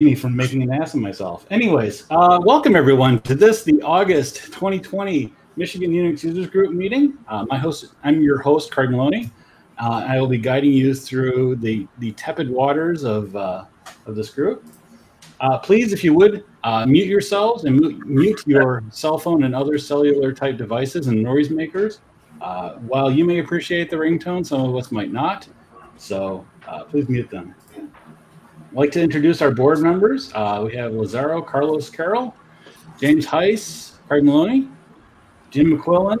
me from making an ass of myself. Anyways, uh, welcome everyone to this, the August 2020 Michigan Unix Users Group meeting. Uh, my host, I'm your host, Craig Maloney. Uh, I will be guiding you through the, the tepid waters of, uh, of this group. Uh, please, if you would, uh, mute yourselves and mute your cell phone and other cellular type devices and noise makers. while you may appreciate the ringtone, some of us might not. So please mute them. I'd like to introduce our board members. Uh, we have Lazaro Carlos Carroll, James Heiss, Craig Maloney, Jim McQuillan,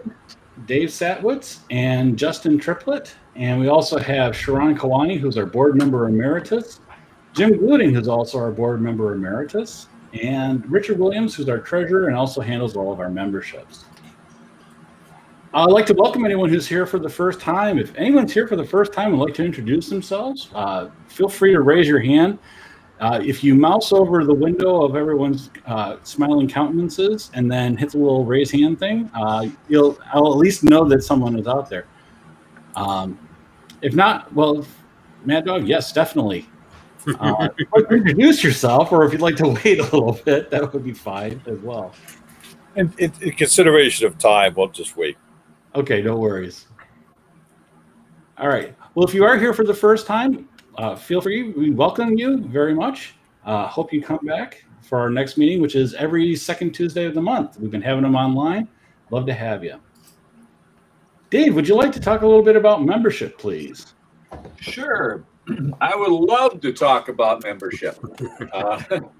Dave Satwitz, and Justin Triplett. And we also have Sharon Kawani, who's our board member emeritus, Jim Gluting, who's also our board member emeritus, and Richard Williams, who's our treasurer and also handles all of our memberships. I'd like to welcome anyone who's here for the first time. If anyone's here for the first time and would like to introduce themselves, uh, feel free to raise your hand. Uh, if you mouse over the window of everyone's uh, smiling countenances and then hit the little raise hand thing, uh, you'll I'll at least know that someone is out there. Um, if not, well, maddog, yes, definitely. Uh, introduce yourself, or if you'd like to wait a little bit, that would be fine as well. In, in, in consideration of time, we'll just wait. Okay, no worries. All right. Well, if you are here for the first time, uh, feel free. We welcome you very much. Uh, hope you come back for our next meeting, which is every second Tuesday of the month. We've been having them online. Love to have you. Dave, would you like to talk a little bit about membership, please? Sure. I would love to talk about membership.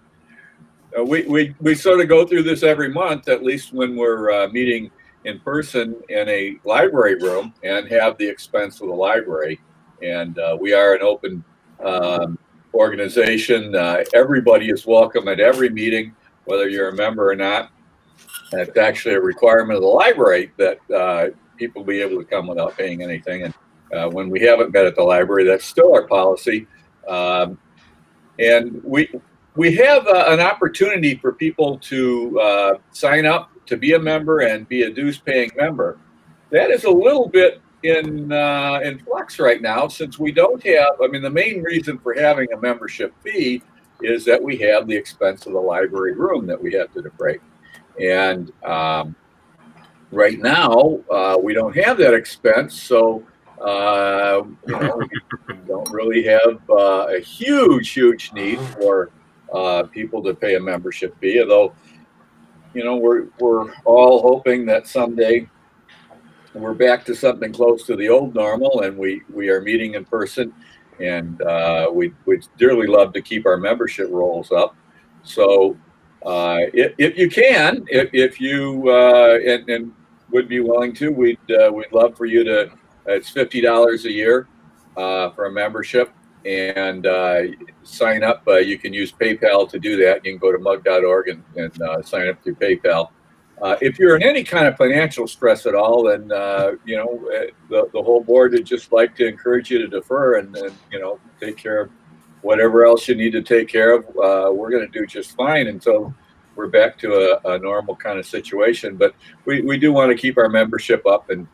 Uh, we, we, we sort of go through this every month, at least when we're uh, meeting in person in a library room and have the expense of the library. And uh, we are an open um, organization. Uh, everybody is welcome at every meeting, whether you're a member or not. And it's actually a requirement of the library that uh, people be able to come without paying anything. And uh, when we haven't met at the library, that's still our policy. Um, and we we have uh, an opportunity for people to uh, sign up to be a member and be a dues paying member. That is a little bit in uh, in flux right now since we don't have. I mean, the main reason for having a membership fee is that we have the expense of the library room that we have to defray, and um, right now uh, we don't have that expense, so. Uh, we don't really have uh, a huge, huge need for uh, people to pay a membership fee. Although you know, we're we're all hoping that someday we're back to something close to the old normal, and we we are meeting in person, and uh, we we dearly love to keep our membership rolls up. So, uh, if, if you can, if, if you uh, and, and would be willing to, we'd uh, we'd love for you to. It's fifty dollars a year uh, for a membership, and uh, sign up. Uh, you can use PayPal to do that. You can go to mug.org and, and uh, sign up through PayPal. Uh, if you're in any kind of financial stress at all, then uh, you know uh, the, the whole board would just like to encourage you to defer and, and you know take care of whatever else you need to take care of. we're going to do just fine until we're back to a, a, normal kind of situation. But we, we do want to keep our membership up and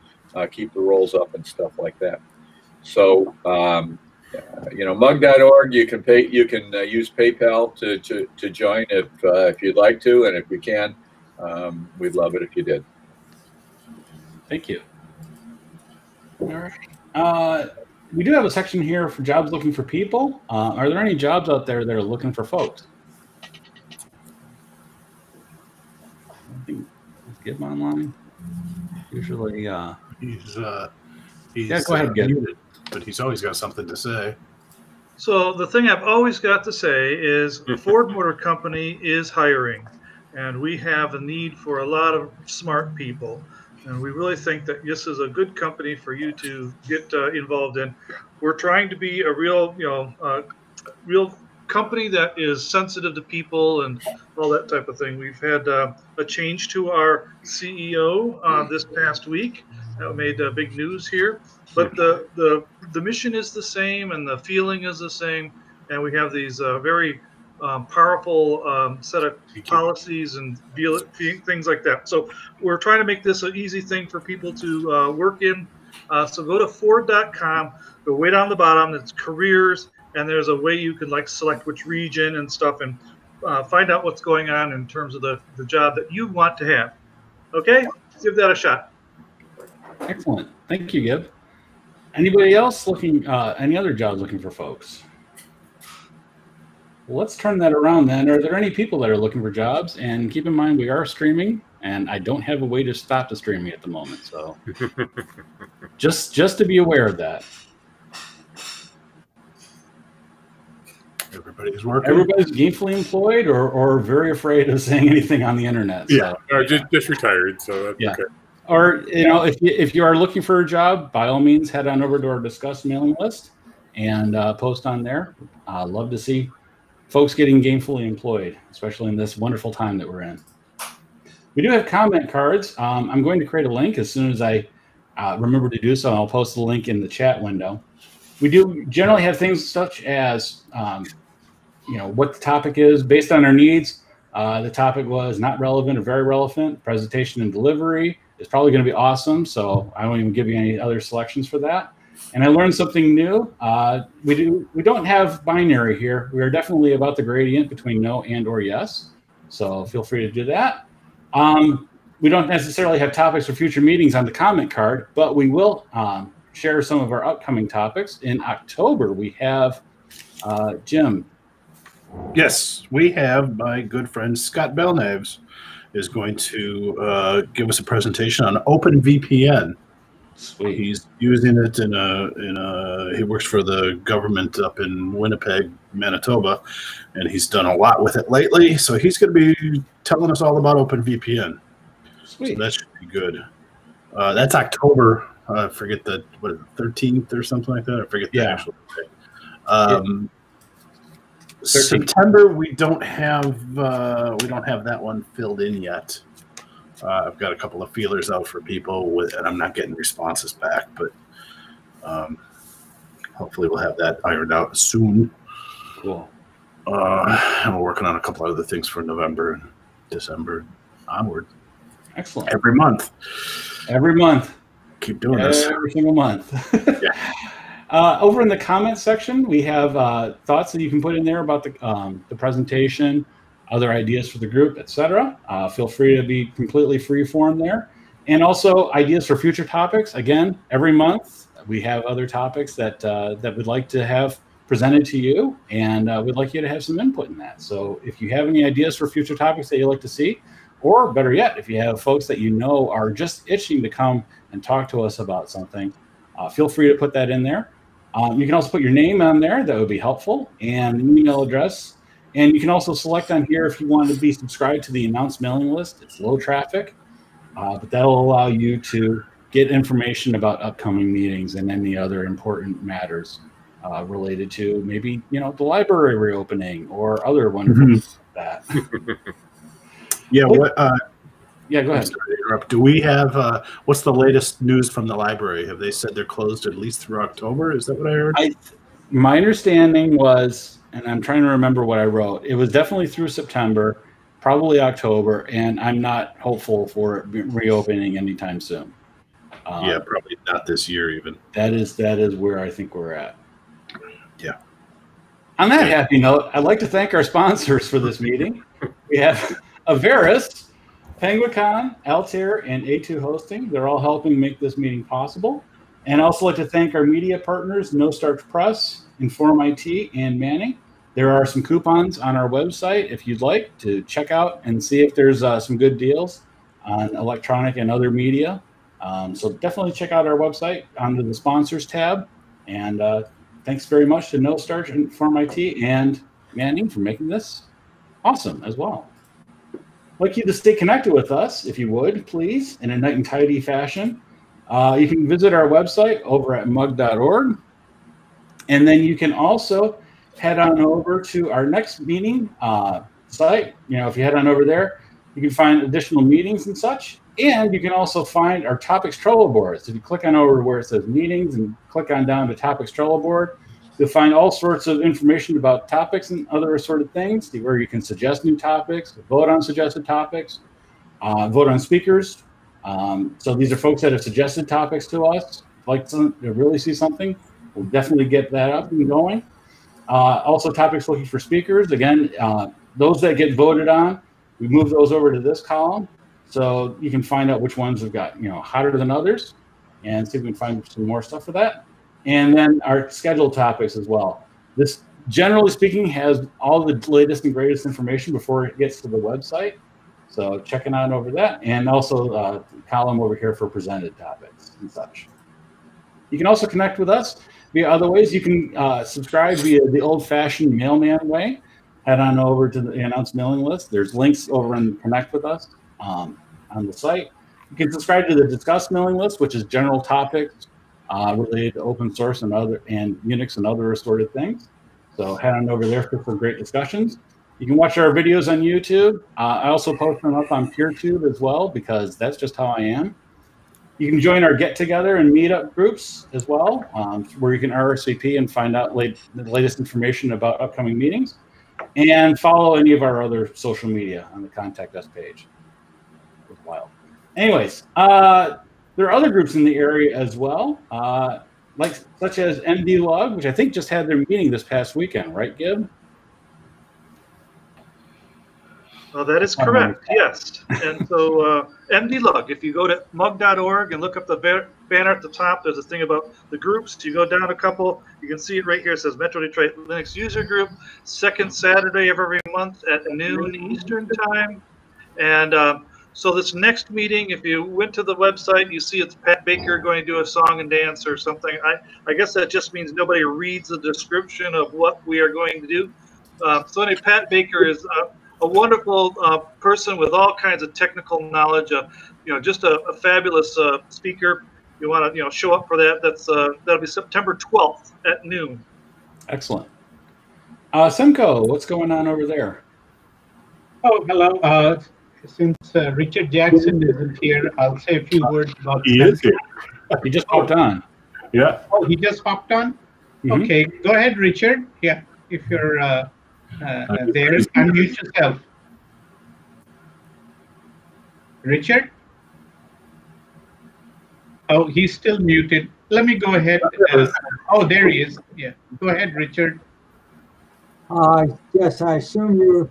keep the rolls up and stuff like that. So um, you know, mug.org, you can pay, you can uh, use PayPal to, to, to join if, uh, if you'd like to. And if we can, um, we'd love it if you did. Thank you. All right. Uh, we do have a section here for jobs looking for people. Uh, are there any jobs out there that are looking for folks? Get online. Usually, uh, he's, uh, he's yeah. Go ahead, get but he's always got something to say. So the thing I've always got to say is the Ford Motor Company is hiring, and we have a need for a lot of smart people. And we really think that this is a good company for you to get uh, involved in. We're trying to be a real, you know, uh, real company that is sensitive to people and all that type of thing. We've had uh, a change to our CEO uh, this past week that made uh, big news here. But the, the the mission is the same and the feeling is the same, and we have these uh, very um, powerful um, set of policies and deal, things like that. So we're trying to make this an easy thing for people to uh, work in. Uh, so go to Ford.com, go way down the bottom. It's careers, and there's a way you can like select which region and stuff and uh, find out what's going on in terms of the, the job that you want to have. Okay, give that a shot. Excellent. Thank you, Gib. Anybody else looking, uh, any other jobs looking for folks? Well, let's turn that around then. Are there any people that are looking for jobs? And keep in mind, we are streaming, and I don't have a way to stop the streaming at the moment. So just just to be aware of that. Everybody's working. Everybody's gainfully employed or, or very afraid of saying anything on the internet. So. Yeah, uh, just just retired, so that's Yeah. okay. Or you know, if you, if you are looking for a job, by all means, head on over to our discuss mailing list and uh, post on there. Uh, love to see folks getting gainfully employed, especially in this wonderful time that we're in. We do have comment cards. Um, I'm going to create a link as soon as I uh, remember to do so. I'll post the link in the chat window. We do generally have things such as, um, you know, what the topic is based on our needs. Uh, the topic was not relevant or very relevant. Presentation and delivery is probably going to be awesome. So I won't even give you any other selections for that. And I learned something new. Uh, we do we don't have binary here. We are definitely about the gradient between no and or yes. So feel free to do that. Um, we don't necessarily have topics for future meetings on the comment card, but we will um, share some of our upcoming topics. In October, we have uh, Jim. Yes, we have my good friend Scott Belknaves is going to uh, give us a presentation on OpenVPN. Sweet. He's using it in a in a. He works for the government up in Winnipeg, Manitoba, and he's done a lot with it lately. So he's going to be telling us all about OpenVPN. So Sweet. that should be good. Uh, that's October. uh, I forget the what is it, thirteenth or something like that. I forget the Yeah. actual date. Um, 13th. September we don't have uh, we don't have that one filled in yet. Uh, I've got a couple of feelers out for people, with, and I'm not getting responses back, but um, hopefully we'll have that ironed out soon. Cool. Uh, and we're working on a couple of other things for November and December onward. Excellent. Every month, Every month. keep doing this. Every single month. Yeah. Uh, over in the comment section, we have uh, thoughts that you can put in there about the, um, the presentation, other ideas for the group, etc. Uh, feel free to be completely free form there. And also ideas for future topics. Again, every month we have other topics that uh, that we'd like to have presented to you, and uh, we'd like you to have some input in that. So if you have any ideas for future topics that you'd like to see, or better yet, if you have folks that you know are just itching to come and talk to us about something, uh, feel free to put that in there. Um, you can also put your name on there. That would be helpful, and an email address. And you can also select on here if you want to be subscribed to the announced mailing list. It's low traffic, uh, but that'll allow you to get information about upcoming meetings and any other important matters uh, related to maybe you know the library reopening or other wonderful Mhm. like that. Yeah. What? Uh, Yeah, go ahead. interrupt. Do we have? Uh, what's the latest news from the library? Have they said they're closed at least through October? Is that what I heard? I, my understanding was, and I'm trying to remember what I wrote. It was definitely through September, probably October, and I'm not hopeful for it reopening anytime soon. Um, yeah, probably not this year even. that is that is where I think we're at. Yeah. On that happy note, I'd like to thank our sponsors for this meeting. We have Averis, Penguicon, Altair, and A2 Hosting. They're all helping make this meeting possible. And I'd also like to thank our media partners, No Starch Press, InformIT, and Manning. There are some coupons on our website if you'd like to check out and see if there's uh, some good deals on electronic and other media. Um, so definitely check out our website under the sponsors tab. And uh, thanks very much to No Starch InformIT and Manning for making this awesome as well. Like you to stay connected with us, if you would, please, in a nice and tidy fashion. Uh, you can visit our website over at mug.org. And then you can also head on over to our next meeting uh, site. You know, if you head on over there, you can find additional meetings and such. And you can also find our topics Trello boards. If you click on over where it says meetings and click on down to topics Trello board, you'll find all sorts of information about topics and other assorted things where you can suggest new topics, vote on suggested topics, uh, vote on speakers. Um, so these are folks that have suggested topics to us. Like to really see something, we'll definitely get that up and going. Uh, also, topics looking for speakers. Again, uh, those that get voted on, we move those over to this column, so you can find out which ones have got you know hotter than others, and see if we can find some more stuff for that. And then our scheduled topics as well. This, generally speaking, has all the latest and greatest information before it gets to the website. So checking out over that, and also uh, column over here for presented topics and such. You can also connect with us via other ways. You can uh, subscribe via the old-fashioned mailman way. Head on over to the announced mailing list. There's links over in Connect with Us um, on the site. You can subscribe to the Discuss mailing list, which is general topics uh, related to open source and other and Unix and other assorted things. So head on over there for, for great discussions. You can watch our videos on YouTube. Uh, I also post them up on PeerTube as well because that's just how I am. You can join our get together and meetup groups as well, um, where you can RSVP and find out late, the latest information about upcoming meetings, and follow any of our other social media on the contact us page. It's wild. Anyways, uh, there are other groups in the area as well, uh, like such as MD Lug, which I think just had their meeting this past weekend, right, Gib? Oh, that is correct. Yes. And so uh, MD Lug, if you go to mug.org and look up the ba- banner at the top, there's a thing about the groups. You go down a couple, you can see it right here. It says Metro Detroit Linux User Group, second Saturday of every month at noon Eastern Time. And um, so this next meeting, if you went to the website, you see it's Pat Baker going to do a song and dance or something. I, I guess that just means nobody reads the description of what we are going to do. Uh, so anyway, Pat Baker is uh, a wonderful uh, person with all kinds of technical knowledge. Uh, you know, just a, a fabulous uh, speaker. You want to you know show up for that? That's uh, that'll be September 12th at noon. Excellent. Uh, SEMCO, what's going on over there? Oh, hello. Since uh, Richard Jackson isn't here, I'll say a few words about. He is here. He just popped on. Yeah. Oh, he just hopped on. Mhm. Okay, go ahead, Richard. Yeah, if you're uh, uh, uh, there, unmute yourself. Richard. Oh, he's still muted. Let me go ahead. Uh, oh, there he is. Yeah, go ahead, Richard. Uh, yes, I assume you're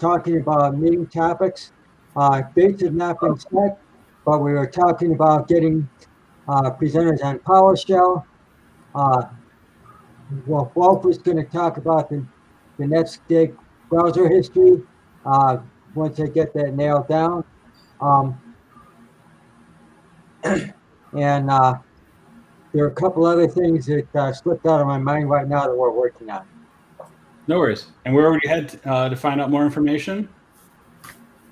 talking about meeting topics. Uh, dates have not been set, but we were talking about getting, uh, presenters on PowerShell. Uh, well, Wolf was gonna talk about the, the Netscape browser history, uh, once I get that nailed down. Um, and, uh, there are a couple other things that, uh, slipped out of my mind right now that we're working on. No worries. And where would you head uh, to find out more information?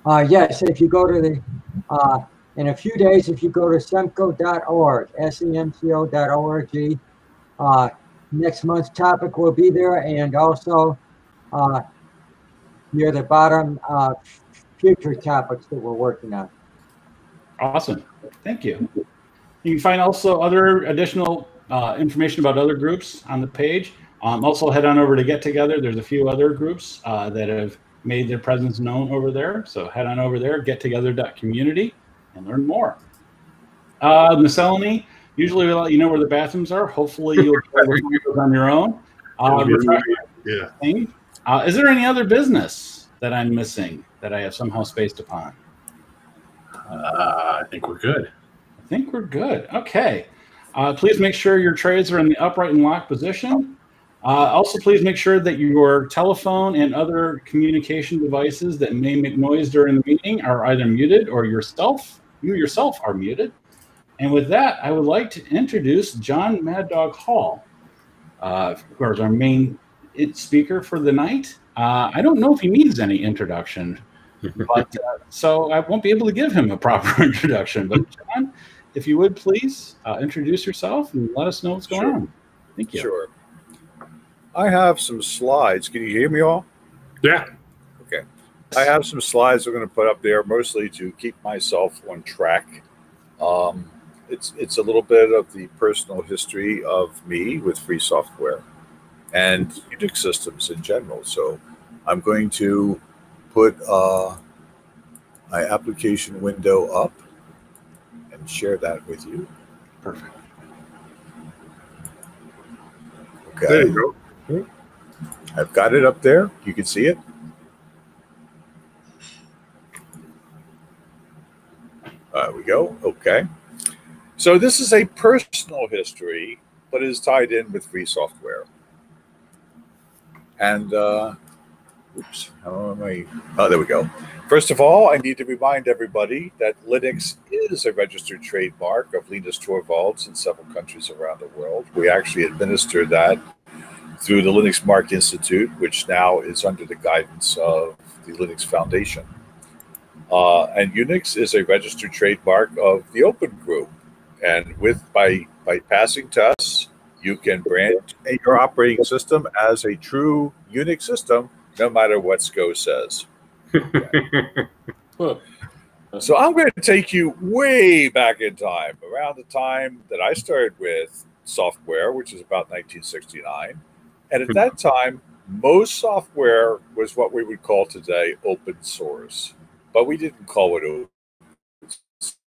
Uh, yes, if you go to the, uh, in a few days, if you go to semco.org, S-E-M-C-O.org, uh, next month's topic will be there and also, uh, near the bottom, uh, future topics that we're working on. Awesome. Thank you. You can find also other additional uh, information about other groups on the page. Um, also, head on over to Get Together. There's a few other groups uh, that have made their presence known over there. So head on over there, gettogether.community, and learn more. Uh, miscellany. Usually, we let you know where the bathrooms are. Hopefully, you'll those on your own. Uh, Yeah. Uh, is there any other business that I'm missing that I have somehow spaced upon? Uh, I think we're good. I think we're good. Okay. Uh, please make sure your trays are in the upright and locked position. Uh, also, please make sure that your telephone and other communication devices that may make noise during the meeting are either muted or yourself, you yourself are muted. And with that, I would like to introduce Jon maddog Hall, uh, who is our main speaker for the night. Uh, I don't know if he needs any introduction, but uh, so I won't be able to give him a proper introduction. But Jon, if you would please uh, introduce yourself and let us know what's going Sure. on. Thank you. Sure. I have some slides. Can you hear me all? Yeah. Okay. I have some slides I'm going to put up there, mostly to keep myself on track. Um, it's it's a little bit of the personal history of me with free software and Unix systems in general. So I'm going to put uh, my application window up and share that with you. Perfect. There you go. I've got it up there. You can see it. There we go. Okay. So this is a personal history, but is tied in with free software. And uh, oops, how am I? Oh, there we go. First of all, I need to remind everybody that Linux is a registered trademark of Linus Torvalds in several countries around the world. We actually administer that through the Linux Mark Institute, which now is under the guidance of the Linux Foundation. Uh, and Unix is a registered trademark of the Open Group. And with by by passing tests, you can brand your operating system as a true Unix system, no matter what SCO says. So I'm going to take you way back in time, around the time that I started with software, which is about 1969. And at that time, most software was what we would call today open source, but we didn't call it open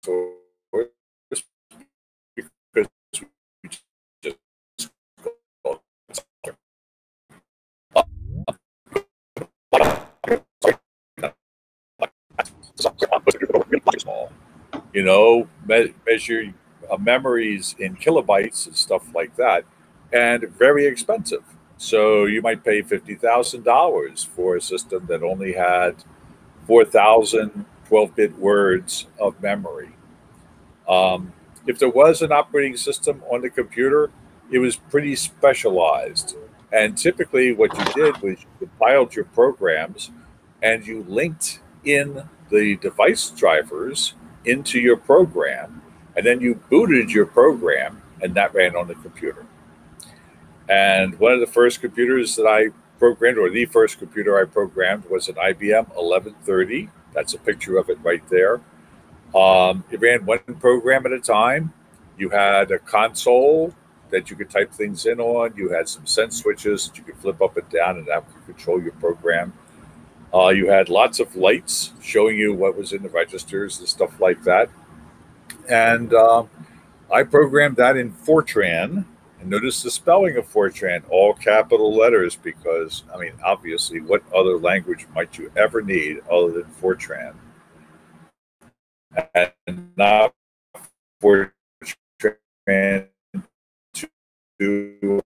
source because we just called it software. You know, me- measure uh, memories in kilobytes and stuff like that, and very expensive. So you might pay fifty thousand dollars for a system that only had 4,000 12-bit words of memory. Um, if there was an operating system on the computer, it was pretty specialized. And typically, what you did was you compiled your programs and you linked in the device drivers into your program, and then you booted your program, and that ran on the computer. And one of the first computers that I programmed, or the first computer I programmed, was an IBM 1130. That's a picture of it right there. Um, it ran one program at a time. You had a console that you could type things in on. You had some sense switches that you could flip up and down, and that would control your program. Uh, you had lots of lights showing you what was in the registers and stuff like that. And um, I programmed that in Fortran. And notice the spelling of Fortran, all capital letters, because, I mean, obviously, what other language might you ever need other than Fortran? And not Fortran to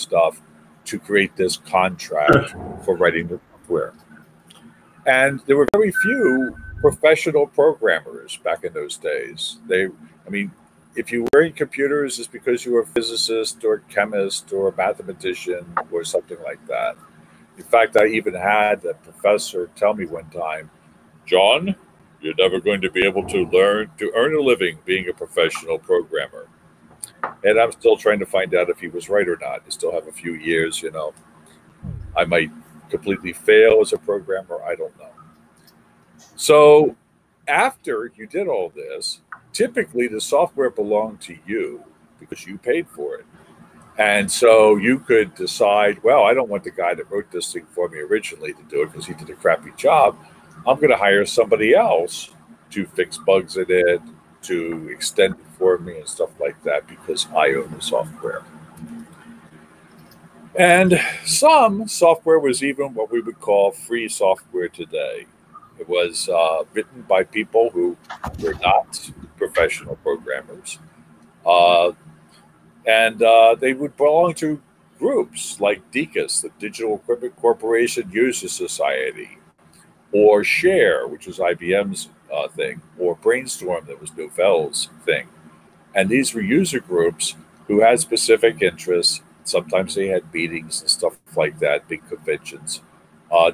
stuff to create this contract for writing the software. And there were very few professional programmers back in those days. They, I mean, if you were in computers, it's because you were a physicist or a chemist or a mathematician or something like that. In fact, I even had a professor tell me one time, Jon, you're never going to be able to learn to earn a living being a professional programmer. And I'm still trying to find out if he was right or not. I still have a few years, you know. I might completely fail as a programmer. I don't know. So after you did all this, typically the software belonged to you because you paid for it. And so you could decide, well, I don't want the guy that wrote this thing for me originally to do it because he did a crappy job. I'm going to hire somebody else to fix bugs in it, to extend it for me, and stuff like that because I own the software. And some software was even what we would call free software today. It was uh, written by people who were not professional programmers. Uh, and uh, they would belong to groups like DECUS, the Digital Equipment Corporation User Society, or Share, which was IBM's uh, thing, or Brainstorm, that was Novell's thing. And these were user groups who had specific interests. Sometimes they had meetings and stuff like that, big conventions. Uh,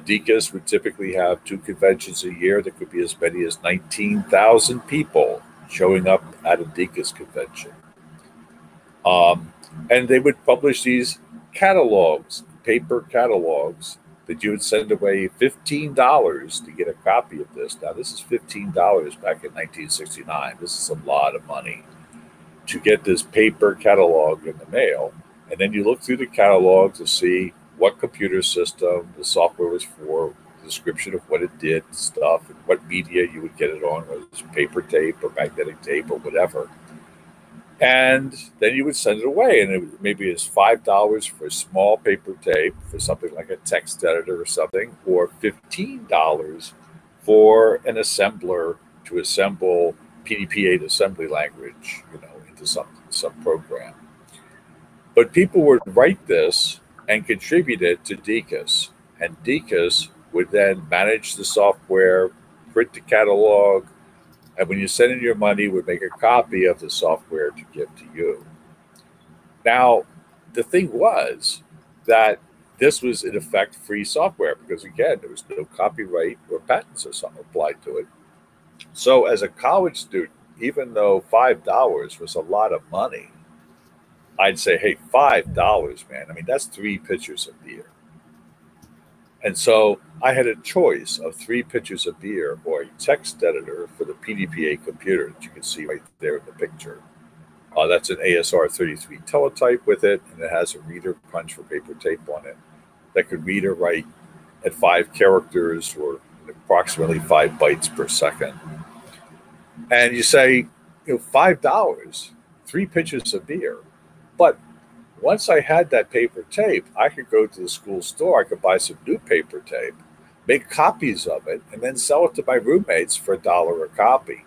would typically have two conventions a year. There could be as many as 19,000 people showing up at a DECUS convention. Um, and they would publish these catalogs, paper catalogs, that you would send away $15 to get a copy of this. Now, this is $15 back in 1969. This is a lot of money to get this paper catalog in the mail. And then you look through the catalog to see what computer system the software was for, description of what it did, stuff, and what media you would get it on, whether it's paper tape or magnetic tape or whatever. And then you would send it away, and it maybe it's five dollars for a small paper tape for something like a text editor or something, or fifteen dollars for an assembler to assemble PDP-8 assembly language, you know, into some some program. But people would write this and contribute it to DECUS. And DECUS would then manage the software, print the catalog, and when you send in your money, would make a copy of the software to give to you. Now, the thing was that this was in effect free software because again, there was no copyright or patents or something applied to it. So as a college student, even though five dollars was a lot of money, I'd say, hey, five dollars, man. I mean, that's three pitchers of beer. And so I had a choice of three pitchers of beer or a text editor for the PDP-8 computer that you can see right there in the picture. Uh, that's an ASR 33 teletype with it, and it has a reader punch for paper tape on it that could read or write at five characters or approximately five bytes per second. And you say, you know, five dollars, three pitchers of beer. But once I had that paper tape, I could go to the school store, I could buy some new paper tape, make copies of it, and then sell it to my roommates for a dollar a copy.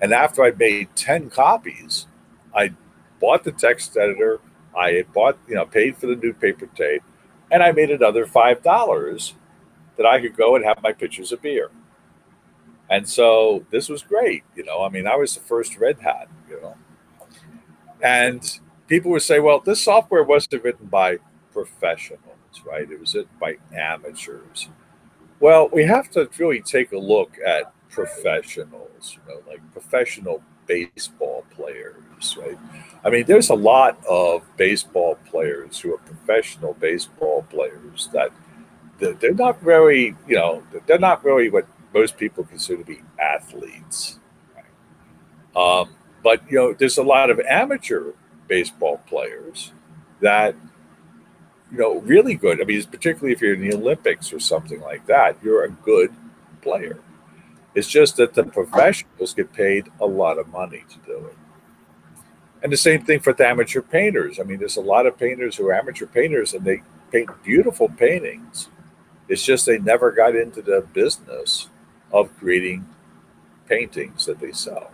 And after I'd made 10 copies, I bought the text editor, I had bought, you know, paid for the new paper tape, and I made another $5 that I could go and have my pitchers of beer. And so this was great, you know. I mean, I was the first red hat, you know. And people would say, well, this software wasn't written by professionals, right? It was written by amateurs. Well, we have to really take a look at professionals, you know, like professional baseball players, right? I mean, there's a lot of baseball players who are professional baseball players that they're not very, you know, they're not really what most people consider to be athletes. Right? Um, but you know, there's a lot of amateur baseball players that you know really good. I mean, particularly if you're in the Olympics or something like that, you're a good player. It's just that the professionals get paid a lot of money to do it. And the same thing for the amateur painters. I mean, there's a lot of painters who are amateur painters and they paint beautiful paintings. It's just they never got into the business of creating paintings that they sell.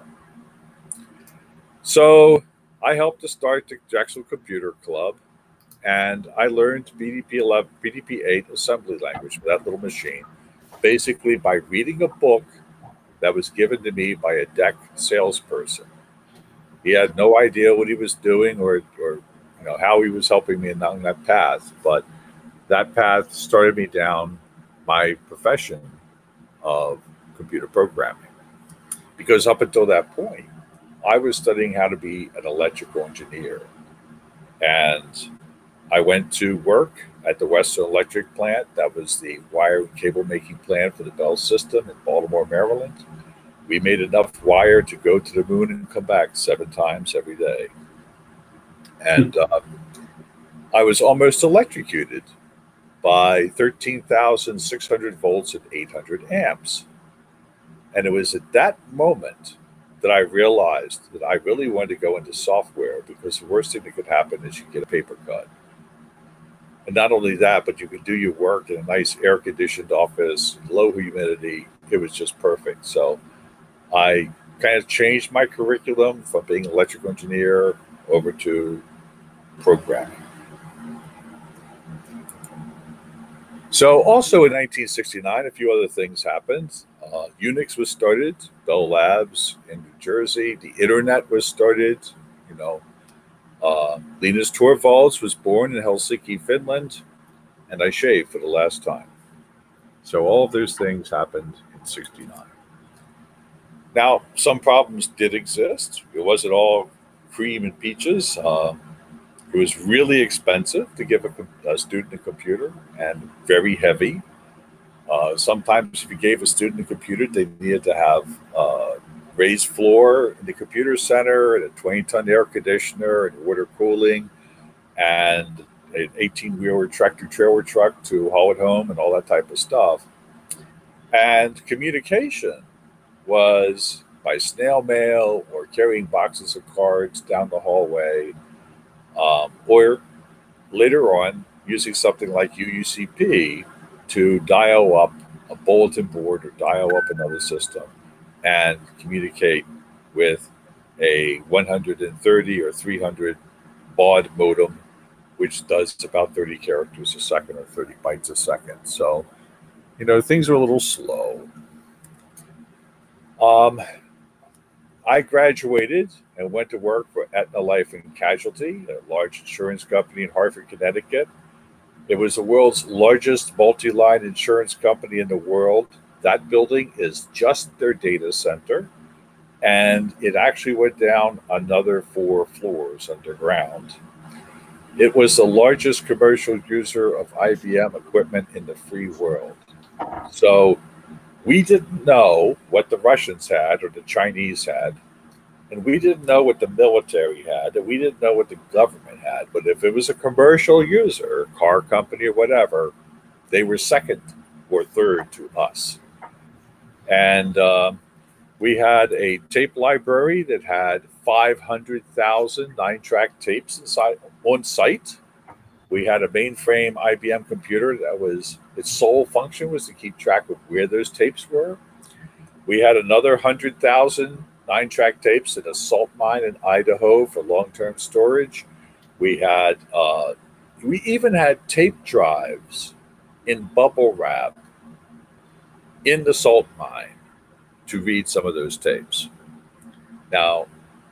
So I helped to start the Jacksonville Computer Club, and I learned PDP-11, BDP 8 assembly language for that little machine, basically by reading a book that was given to me by a DEC salesperson. He had no idea what he was doing or, or you know how he was helping me along that path, but that path started me down my profession of computer programming. Because up until that point, I was studying how to be an electrical engineer. And I went to work at the Western Electric plant. That was the wire and cable making plant for the Bell system in Baltimore, Maryland. We made enough wire to go to the moon and come back seven times every day. And uh, I was almost electrocuted by 13,600 volts and 800 amps. And it was at that moment that I realized that I really wanted to go into software because the worst thing that could happen is you get a paper cut. And not only that, but you could do your work in a nice air conditioned office, low humidity. It was just perfect. So I kind of changed my curriculum from being an electrical engineer over to programming. So, also in 1969, a few other things happened. Uh, Unix was started, Bell Labs in New Jersey. The internet was started. You know, uh, Linus Torvalds was born in Helsinki, Finland, and I shaved for the last time. So all of those things happened in 69. Now, some problems did exist. It wasn't all cream and peaches. Uh, it was really expensive to give a, a, student a computer and very heavy. Uh, sometimes, if you gave a student a computer, they needed to have uh, raised floor in the computer center and a 20 ton air conditioner and water cooling and an 18 wheeler tractor trailer truck to haul it home and all that type of stuff. And communication was by snail mail or carrying boxes of cards down the hallway, um, or later on using something like UUCP to dial up a bulletin board or dial up another system and communicate with a 130 or 300 baud modem, which does about 30 characters a second or 30 bytes a second. So, you know, things are a little slow. Um, I graduated and went to work for Aetna Life and Casualty, a large insurance company in Hartford, Connecticut. It was the world's largest multi line insurance company in the world. That building is just their data center. And it actually went down another four floors underground. It was the largest commercial user of IBM equipment in the free world. So we didn't know what the Russians had or the Chinese had, and we didn't know what the military had, and we didn't know what the government had. But if it was a commercial user, car company or whatever, they were second or third to us. And um, we had a tape library that had 500,000 nine track tapes inside on site. We had a mainframe IBM computer that was its sole function was to keep track of where those tapes were. We had another 100,000 nine track tapes in a salt mine in Idaho for long term storage. We had, uh, we even had tape drives in bubble wrap in the salt mine to read some of those tapes. Now,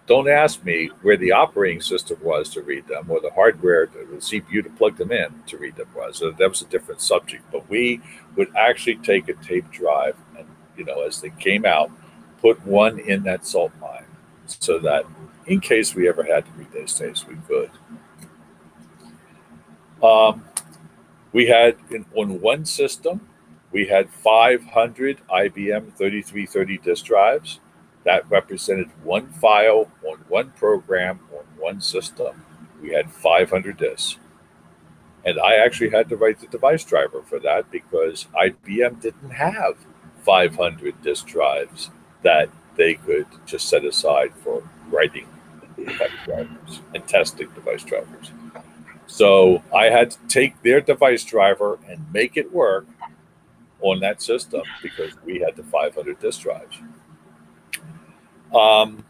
don't ask me where the operating system was to read them or the hardware, to the CPU to plug them in to read them was. So that was a different subject. But we would actually take a tape drive and, you know, as they came out, put one in that salt mine so that in case we ever had to read those tapes, we could. Um, we had in, on one system, we had 500 IBM 3330 disk drives that represented one file on one program on one system. We had 500 disks. And I actually had to write the device driver for that because IBM didn't have 500 disk drives that they could just set aside for writing device drivers and testing device drivers. So I had to take their device driver and make it work on that system because we had the 500 disk drives. Um,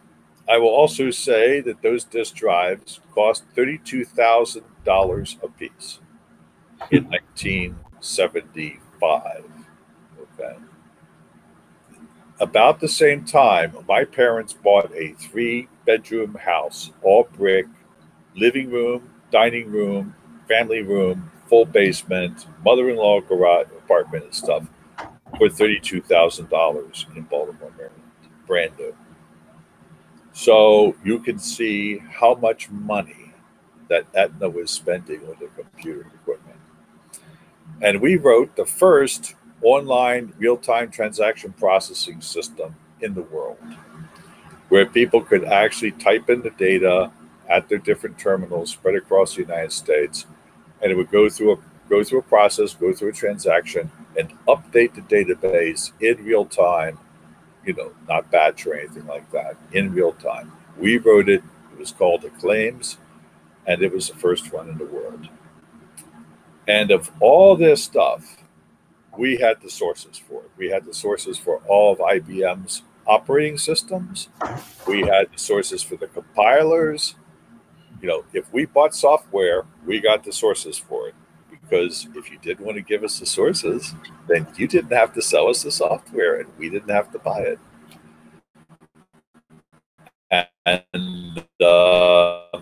I will also say that those disk drives cost $32,000 a piece in 1975. Okay. About the same time, my parents bought a three bedroom house, all brick, living room, dining room, family room, full basement, mother in law garage apartment and stuff for $32,000 in Baltimore, Maryland, brand new. So you can see how much money that Aetna was spending on the computer equipment. And we wrote the first online real time transaction processing system in the world where people could actually type in the data at their different terminals spread across the United States and it would go through a go through a process, go through a transaction, and update the database in real time you know, not batch or anything like that, in real time. We wrote it. It was called Acclaims, and it was the first one in the world. And of all this stuff, we had the sources for it. We had the sources for all of IBM's operating systems. We had the sources for the compilers. You know, if we bought software, we got the sources for it. Because if you did want to give us the sources, then you didn't have to sell us the software and we didn't have to buy it. And uh,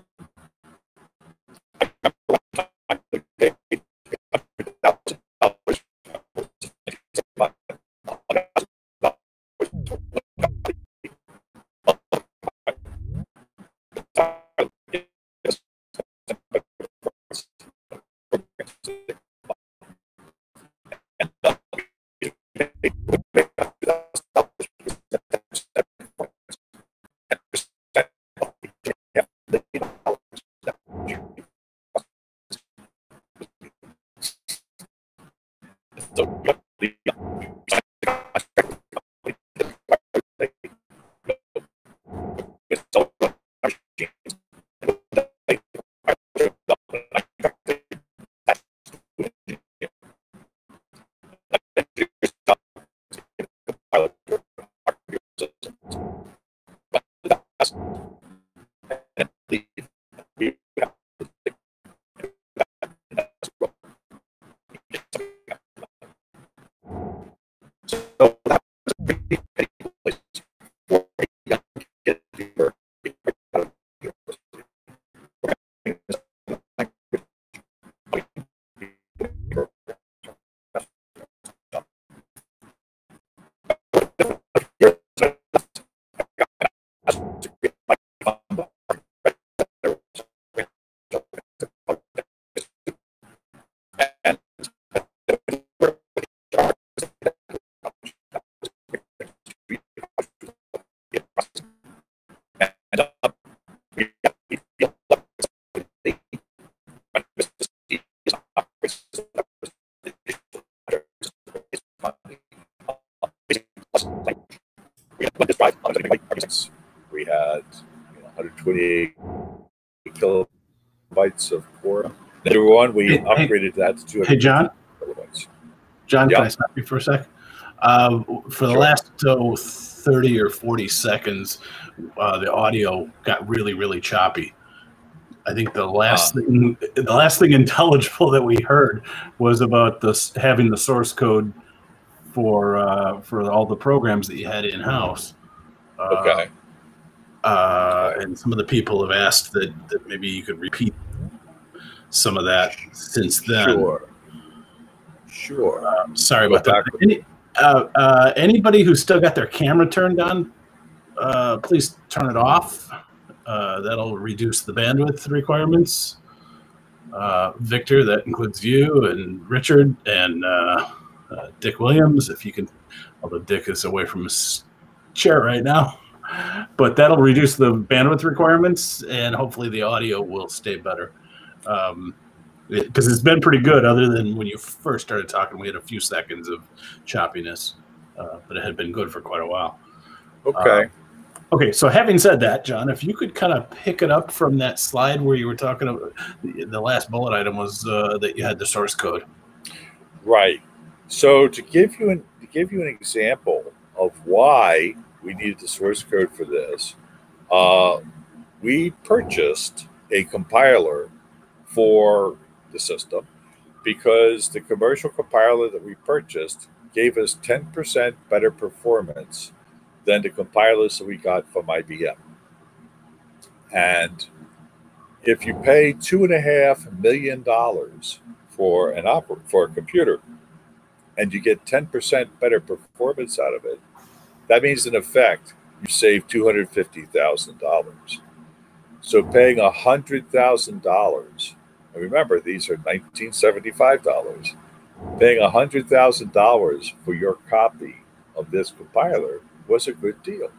kilobytes of. Number one, we upgraded that to 200 Hey, Jon. kilobytes. Jon, Yeah. can I stop you for a sec? Um, for the Sure. last oh, 30 or 40 seconds, uh, the audio got really, really choppy. I think the last thing, the last thing intelligible that we heard was about this having the source code for uh, for all the programs that you had in house. Uh, Okay. Uh, and some of the people have asked that, that maybe you could repeat some of that since then. Sure. Sure. Sorry about that. Any, uh, uh, anybody who's still got their camera turned on, uh, please turn it off. Uh, that'll reduce the bandwidth requirements. Uh, Victor, that includes you and Richard and uh, uh, Dick Williams, if you can, although Dick is away from his chair right now. But that'll reduce the bandwidth requirements, and hopefully the audio will stay better. Um, because it's been pretty good other than when you first started talking we had a few seconds of choppiness uh, but it had been good for quite a while Okay. okay so having said that Jon if you could kind of pick it up from that slide where you were talking about the, the last bullet item was uh, that you had the source code Right. So to give you an to give you an example of why we needed the source code for this, uh, we purchased a compiler for the system because the commercial compiler that we purchased gave us 10% better performance than the compilers that we got from IBM. And if you pay two and a half million dollars for an opera for a computer and you get 10% better performance out of it, that means in effect you save $250,000. So paying $100,000, and remember these are $1975, paying $100,000 for your copy of this compiler was a good deal.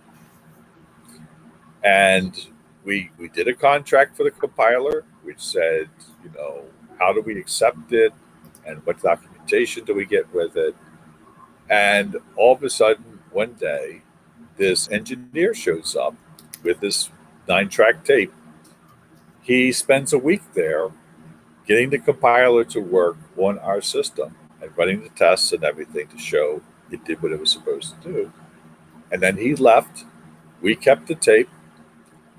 And we we did a contract for the compiler, which said, you know, how do we accept it and what documentation do we get with it? And all of a sudden, one day, this engineer shows up with this nine track tape. He spends a week there getting the compiler to work on our system and running the tests and everything to show it did what it was supposed to do. And then he left. We kept the tape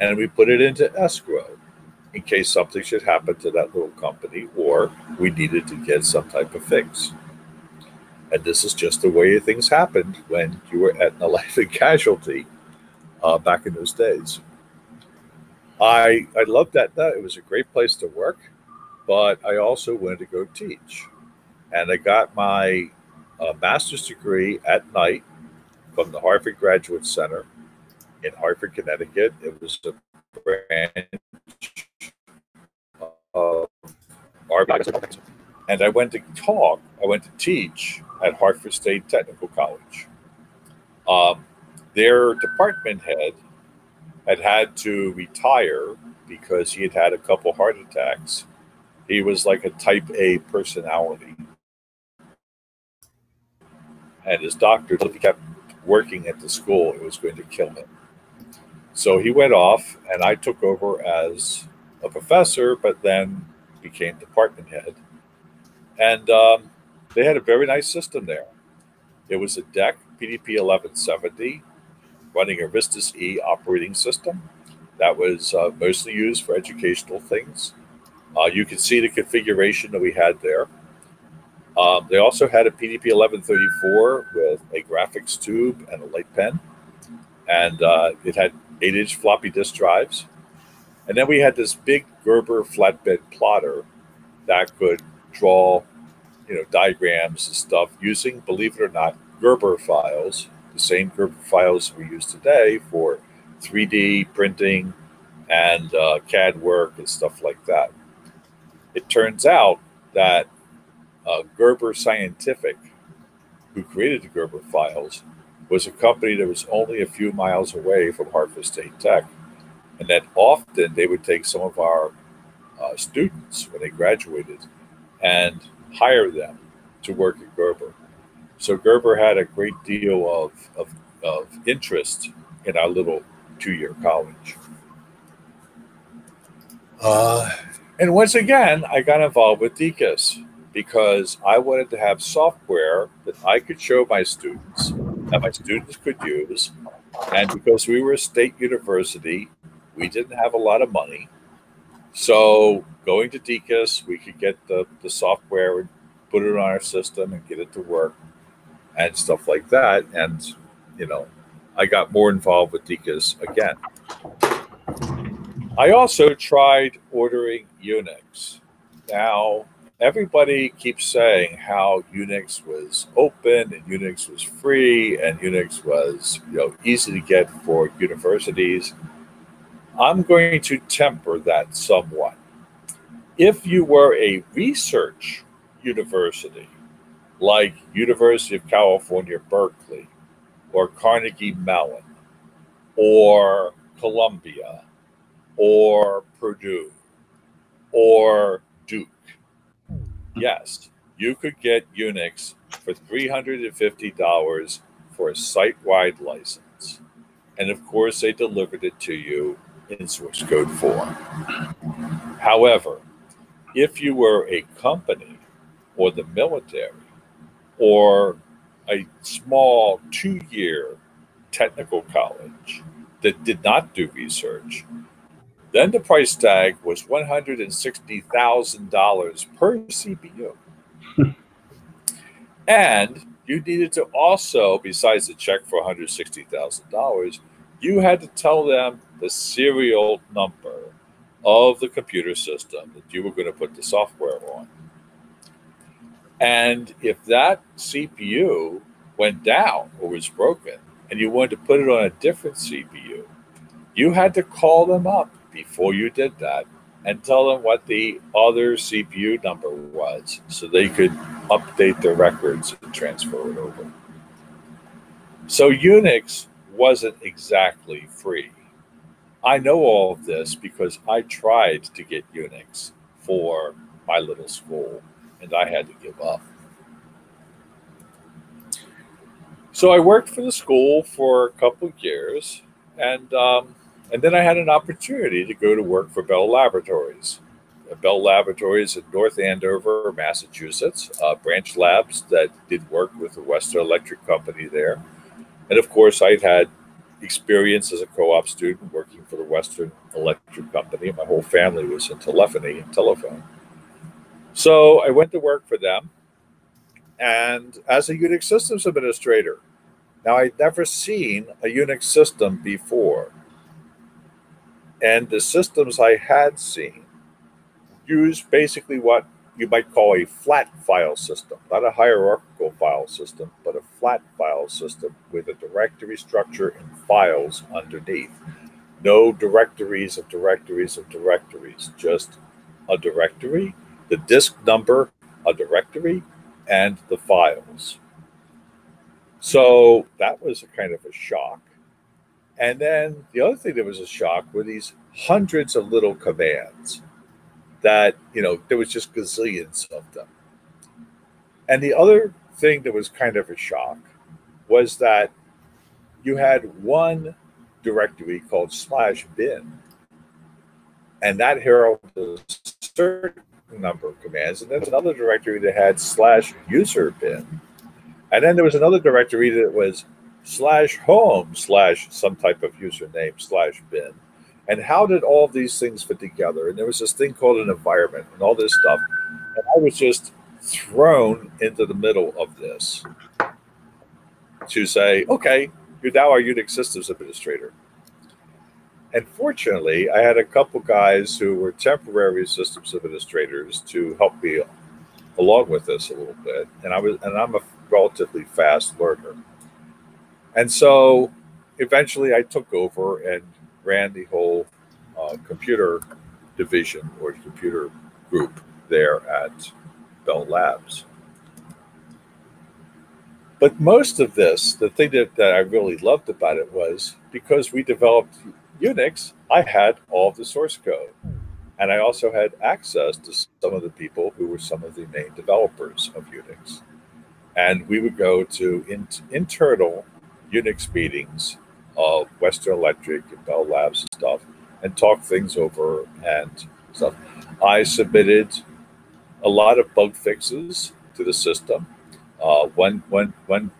and we put it into escrow in case something should happen to that little company or we needed to get some type of fix. And this is just the way things happened when you were at Aetna Life and Casualty uh, back in those days. I I loved that. That it was a great place to work, but I also wanted to go teach, and I got my uh, master's degree at night from the Harvard Graduate Center in Hartford, Connecticut. It was a branch of Harvard, and I went to talk. I went to teach at Hartford State Technical College. Um, their department head had had to retire because he had had a couple heart attacks. He was like a type A personality. And his doctor, if he kept working at the school, it was going to kill him. So he went off, and I took over as a professor, but then became department head. And um, they had a very nice system there. It was a DEC PDP 1170 running a Ristus E operating system that was uh, mostly used for educational things. Uh, you can see the configuration that we had there. Um, they also had a PDP 1134 with a graphics tube and a light pen, and uh, it had 8 inch floppy disk drives. And then we had this big Gerber flatbed plotter that could draw you know diagrams and stuff using, believe it or not, Gerber files the same Gerber files we use today for 3D printing and uh, CAD work and stuff like that. It turns out that uh, Gerber Scientific, who created the Gerber files, was a company that was only a few miles away from Hartford State Tech, and that often they would take some of our uh, students when they graduated and hire them to work at Gerber. So Gerber had a great deal of, of, of interest in our little two year college. Uh, and once again, I got involved with DECUS because I wanted to have software that I could show my students, that my students could use. And because we were a state university, we didn't have a lot of money. So going to DECUS, we could get the, the software and put it on our system and get it to work and stuff like that. And, you know, I got more involved with DECUS again. I also tried ordering Unix. Now, everybody keeps saying how Unix was open and Unix was free and Unix was, you know, easy to get for universities. I'm going to temper that somewhat. If you were a research university, like University of California, Berkeley, or Carnegie Mellon, or Columbia, or Purdue, or Duke. Yes, you could get Unix for $350 for a site wide license. And of course, they delivered it to you in source code form. However, if you were a company or the military, or a small two year technical college that did not do research, then the price tag was $160,000 per CPU. Hmm. and you needed to also, besides the check for $160,000, you had to tell them the serial number of the computer system that you were going to put the software on. And if that CPU went down or was broken and you wanted to put it on a different CPU, you had to call them up before you did that and tell them what the other CPU number was so they could update their records and transfer it over. So Unix wasn't exactly free. I know all of this because I tried to get Unix for my little school and I had to give up. So I worked for the school for a couple of years, and um, and then I had an opportunity to go to work for Bell Laboratories. Bell Laboratories in North Andover, Massachusetts, uh, branch labs that did work with the Western Electric Company there. And of course, I'd had experience as a co-op student working for the Western Electric Company. My whole family was in telephony and telephone. So I went to work for them and as a Unix systems administrator. Now, I'd never seen a Unix system before. And the systems I had seen used basically what you might call a flat file system, not a hierarchical file system, but a flat file system with a directory structure and files underneath. No directories of directories of directories, just a directory, the disk number, a directory, and the files. So that was a kind of a shock. And then the other thing that was a shock were these hundreds of little commands that, you know, there was just gazillions of them. And the other thing that was kind of a shock was that you had one directory called slash bin, and that heralded a certain number of commands. And there's another directory that had slash user bin. And then there was another directory that was slash home slash some type of username slash bin. And how did all these things fit together? And there was this thing called an environment and all this stuff. And I was just thrown into the middle of this to say, okay, you're now our Unix systems administrator. And fortunately, I had a couple guys who were temporary systems administrators to help me along with this a little bit. And I was, and I'm a relatively fast learner. And so eventually I took over and ran the whole uh, computer division or computer group there at Bell Labs. But most of this, the thing that, that I really loved about it was because we developed Unix, I had all the source code. And I also had access to some of the people who were some of the main developers of Unix. And we would go to in, internal Unix meetings Western Electric and Bell Labs and stuff and talk things over and stuff. I submitted a lot of bug fixes to the system. Uh, one, one, one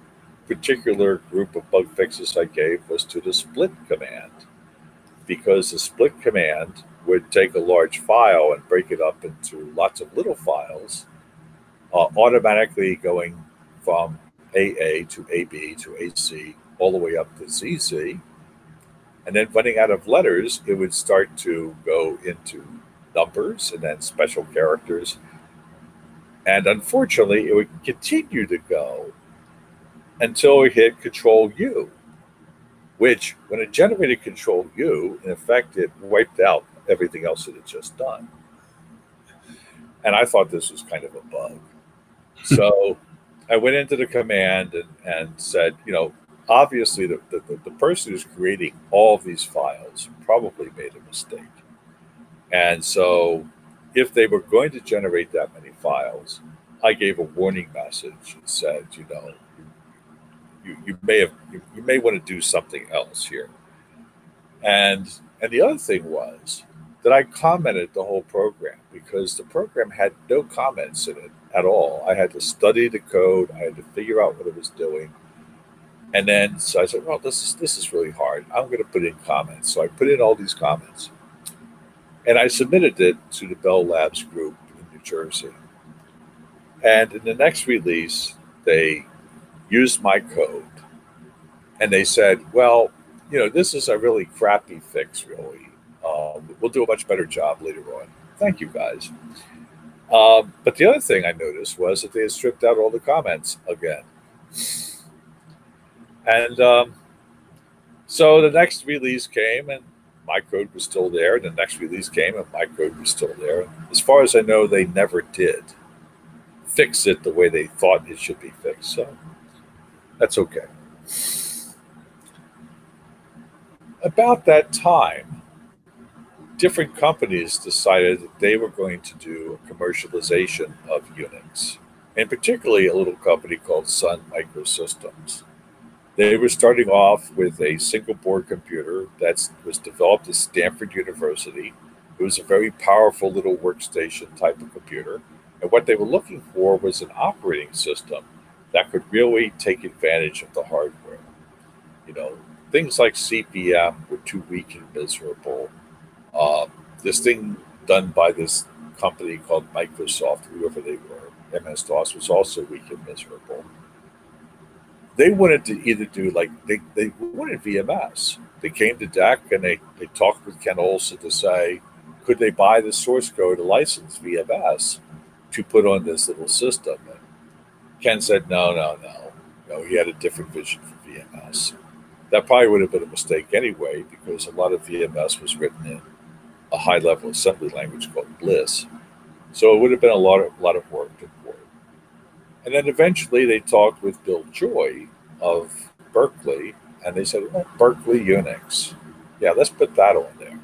particular group of bug fixes I gave was to the split command because the split command would take a large file and break it up into lots of little files, uh, automatically going from AA to AB to AC all the way up to ZZ. And then running out of letters, it would start to go into numbers and then special characters. And unfortunately, it would continue to go until it hit Control U which when it generated control U, in effect, it wiped out everything else it had just done. And I thought this was kind of a bug. so I went into the command and, and said, you know, obviously the, the, the person who's creating all these files probably made a mistake. And so if they were going to generate that many files, I gave a warning message and said, you know, you, you may have you, you may want to do something else here. And and the other thing was that I commented the whole program because the program had no comments in it at all. I had to study the code, I had to figure out what it was doing. And then so I said, well, this is this is really hard. I'm going to put in comments. So I put in all these comments. And I submitted it to the Bell Labs group in New Jersey. And in the next release, they used my code and they said, well, you know, this is a really crappy fix, really. Um, we'll do a much better job later on. Thank you, guys. Um, but the other thing I noticed was that they had stripped out all the comments again. And um, so the next release came and my code was still there. And the next release came and my code was still there. As far as I know, they never did fix it the way they thought it should be fixed. So that's okay. About that time, different companies decided that they were going to do a commercialization of Unix, and particularly a little company called Sun Microsystems. They were starting off with a single board computer that was developed at Stanford University. It was a very powerful little workstation type of computer. And what they were looking for was an operating system that could really take advantage of the hardware. You know, things like CP/M were too weak and miserable. Um, this thing done by this company called Microsoft, whoever they were, MS DOS, was also weak and miserable. They wanted to either do like they, they wanted VMS. They came to DEC and they, they talked with Ken Olsen to say, could they buy the source code to license VMS to put on this little system? And Ken said, no, no, no. No, he had a different vision for VMS. That probably would have been a mistake anyway, because a lot of VMS was written in a high level assembly language called Bliss. So it would have been a lot of lot of work to. And then eventually they talked with Bill Joy of Berkeley, and they said, well, Berkeley Unix. Yeah, let's put that on there.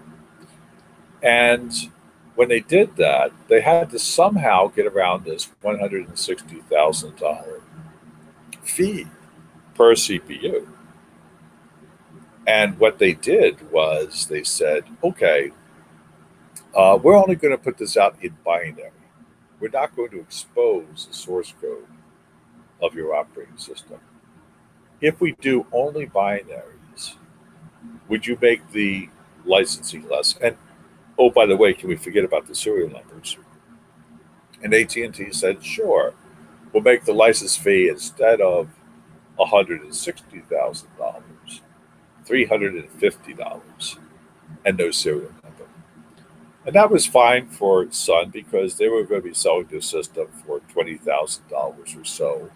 And when they did that, they had to somehow get around this $160,000 fee per CPU. And what they did was they said, okay, uh, we're only going to put this out in binary. We're not going to expose the source code of your operating system. If we do only binaries, would you make the licensing less? And oh, by the way, can we forget about the serial numbers? And AT&T said, sure, we'll make the license fee instead of $160,000, $350, and no serial. And that was fine for Sun because they were going to be selling their system for $20,000 or so.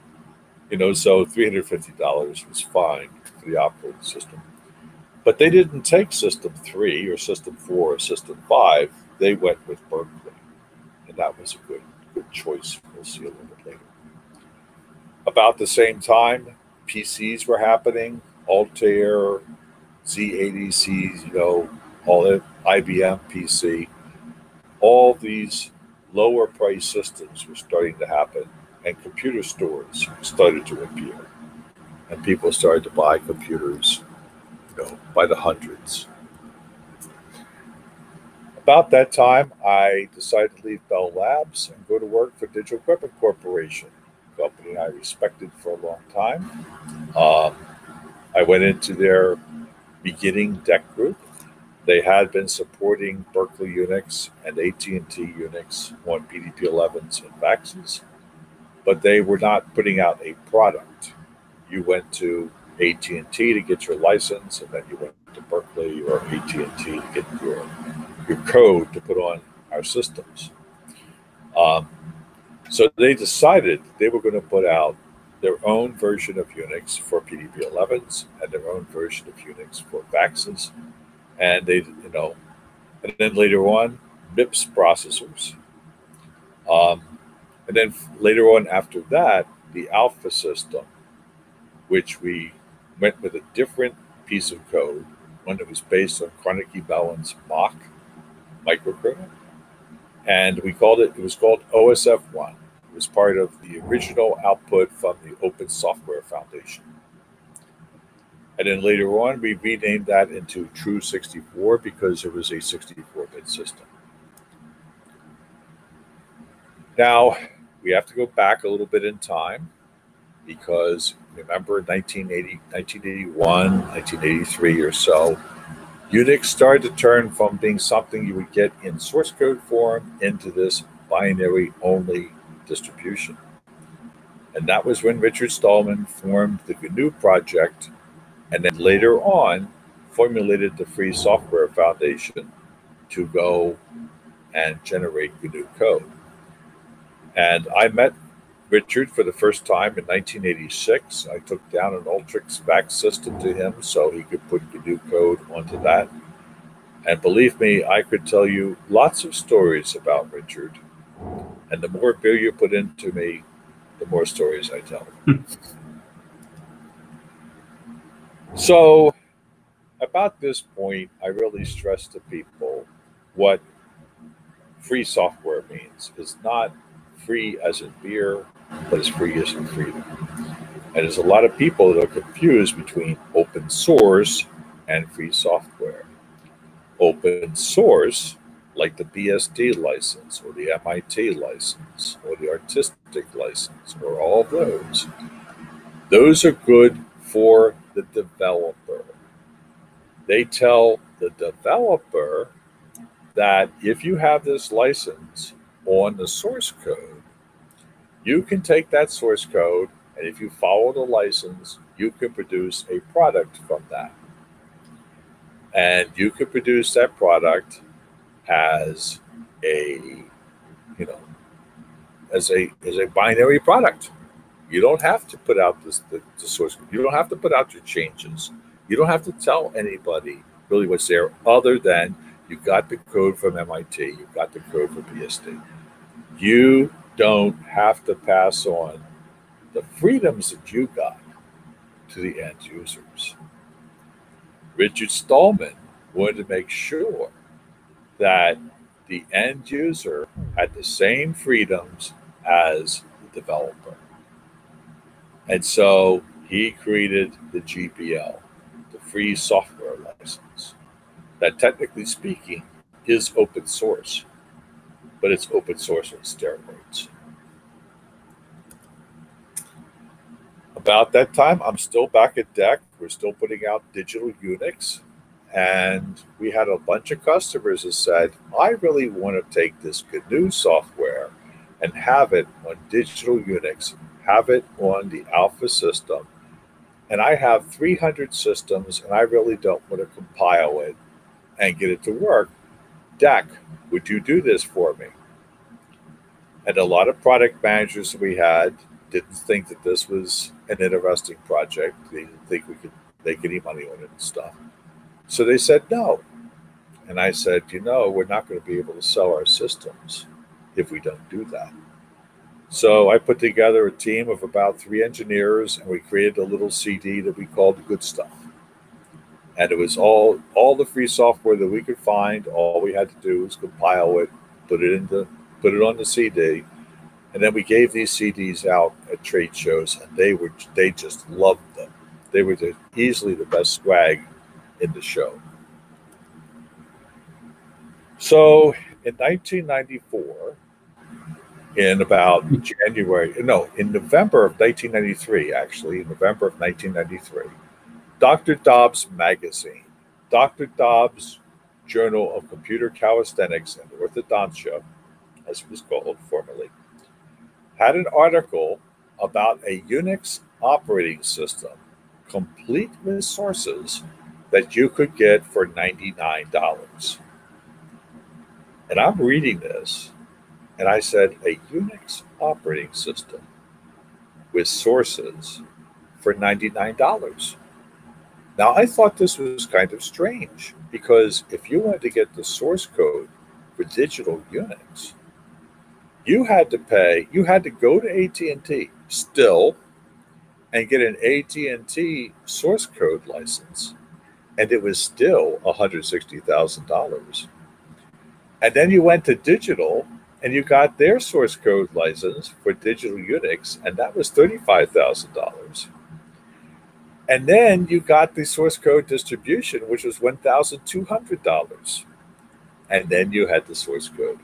You know, so $350 was fine for the operating system. But they didn't take System 3 or System 4 or System 5. They went with Berkeley. And that was a good, good choice. We'll see a little bit later. About the same time, PCs were happening. Altair, Z80Cs, you know, all that, IBM PC. All these lower price systems were starting to happen, and computer stores started to appear. And people started to buy computers you know, by the hundreds. About that time, I decided to leave Bell Labs and go to work for Digital Equipment Corporation, a company I respected for a long time. Um, I went into their beginning DEC group. They had been supporting Berkeley Unix and AT&T Unix on PDP-11s and VAXes, but they were not putting out a product. You went to AT&T to get your license, and then you went to Berkeley or AT&T to get your your code to put on our systems. Um, so they decided they were going to put out their own version of Unix for PDP-11s and their own version of Unix for VAXes, and they, you know, and then later on, MIPS processors. Um, and then later on, after that, the Alpha system, which we went with a different piece of code, one that was based on Carnegie Mellon's Mach microkernel. And we called it, it was called OSF1. It was part of the original output from the Open Software Foundation. And then later on, we renamed that into Tru64 because it was a 64 bit system. Now, we have to go back a little bit in time because remember 1980, 1981, 1983 or so, Unix started to turn from being something you would get in source code form into this binary only distribution. And that was when Richard Stallman formed the GNU project and then later on formulated the Free Software Foundation to go and generate GNU code. And I met Richard for the first time in 1986. I took down an Ultrix VAX system to him so he could put GNU code onto that. And believe me, I could tell you lots of stories about Richard. And the more beer you put into me, the more stories I tell. so, about this point, I really stress to people what free software means. It's not free as in beer, but it's free as in freedom. And there's a lot of people that are confused between open source and free software. Open source, like the BSD license or the MIT license or the artistic license or all those, those are good for the developer. They tell the developer that if you have this license on the source code, you can take that source code and if you follow the license, you can produce a product from that. And you can produce that product as a, you know, as a as a binary product. You don't have to put out this, the, the source. Code. You don't have to put out your changes. You don't have to tell anybody really what's there, other than you got the code from MIT, you got the code from BSD. You don't have to pass on the freedoms that you got to the end users. Richard Stallman wanted to make sure that the end user had the same freedoms as the developer. And so he created the GPL, the free software license, that technically speaking is open source, but it's open source on steroids. About that time, I'm still back at DEC. We're still putting out digital Unix. And we had a bunch of customers that said, I really want to take this GNU software and have it on digital Unix, have it on the Alpha system. And I have 300 systems and I really don't want to compile it and get it to work. DEC, would you do this for me? And a lot of product managers we had didn't think that this was an interesting project. They didn't think we could make any money on it and stuff. So they said no. And I said, you know, we're not going to be able to sell our systems if we don't do that. So I put together a team of about three engineers and we created a little CD that we called the Good Stuff. And it was all all the free software that we could find. All we had to do was compile it, put it into put it on the CD, and then we gave these CDs out at trade shows, and they were they just loved them. They were the, easily the best swag in the show. So in 1994, in about January, no, in November of 1993, actually, November of 1993, Dr. Dobbs Magazine, Dr. Dobbs Journal of Computer Calisthenics and Orthodontia, as it was called formerly, had an article about a Unix operating system complete with sources that you could get for $99. And I'm reading this, and I said, a Unix operating system with sources for $99. Now, I thought this was kind of strange because if you wanted to get the source code for digital Unix, you had to pay, you had to go to AT&T still and get an AT&T source code license and it was still $160,000. And then you went to digital and you got their source code license for digital Unix, and that was $35,000. And then you got the source code distribution, which was $1,200. And then you had the source code.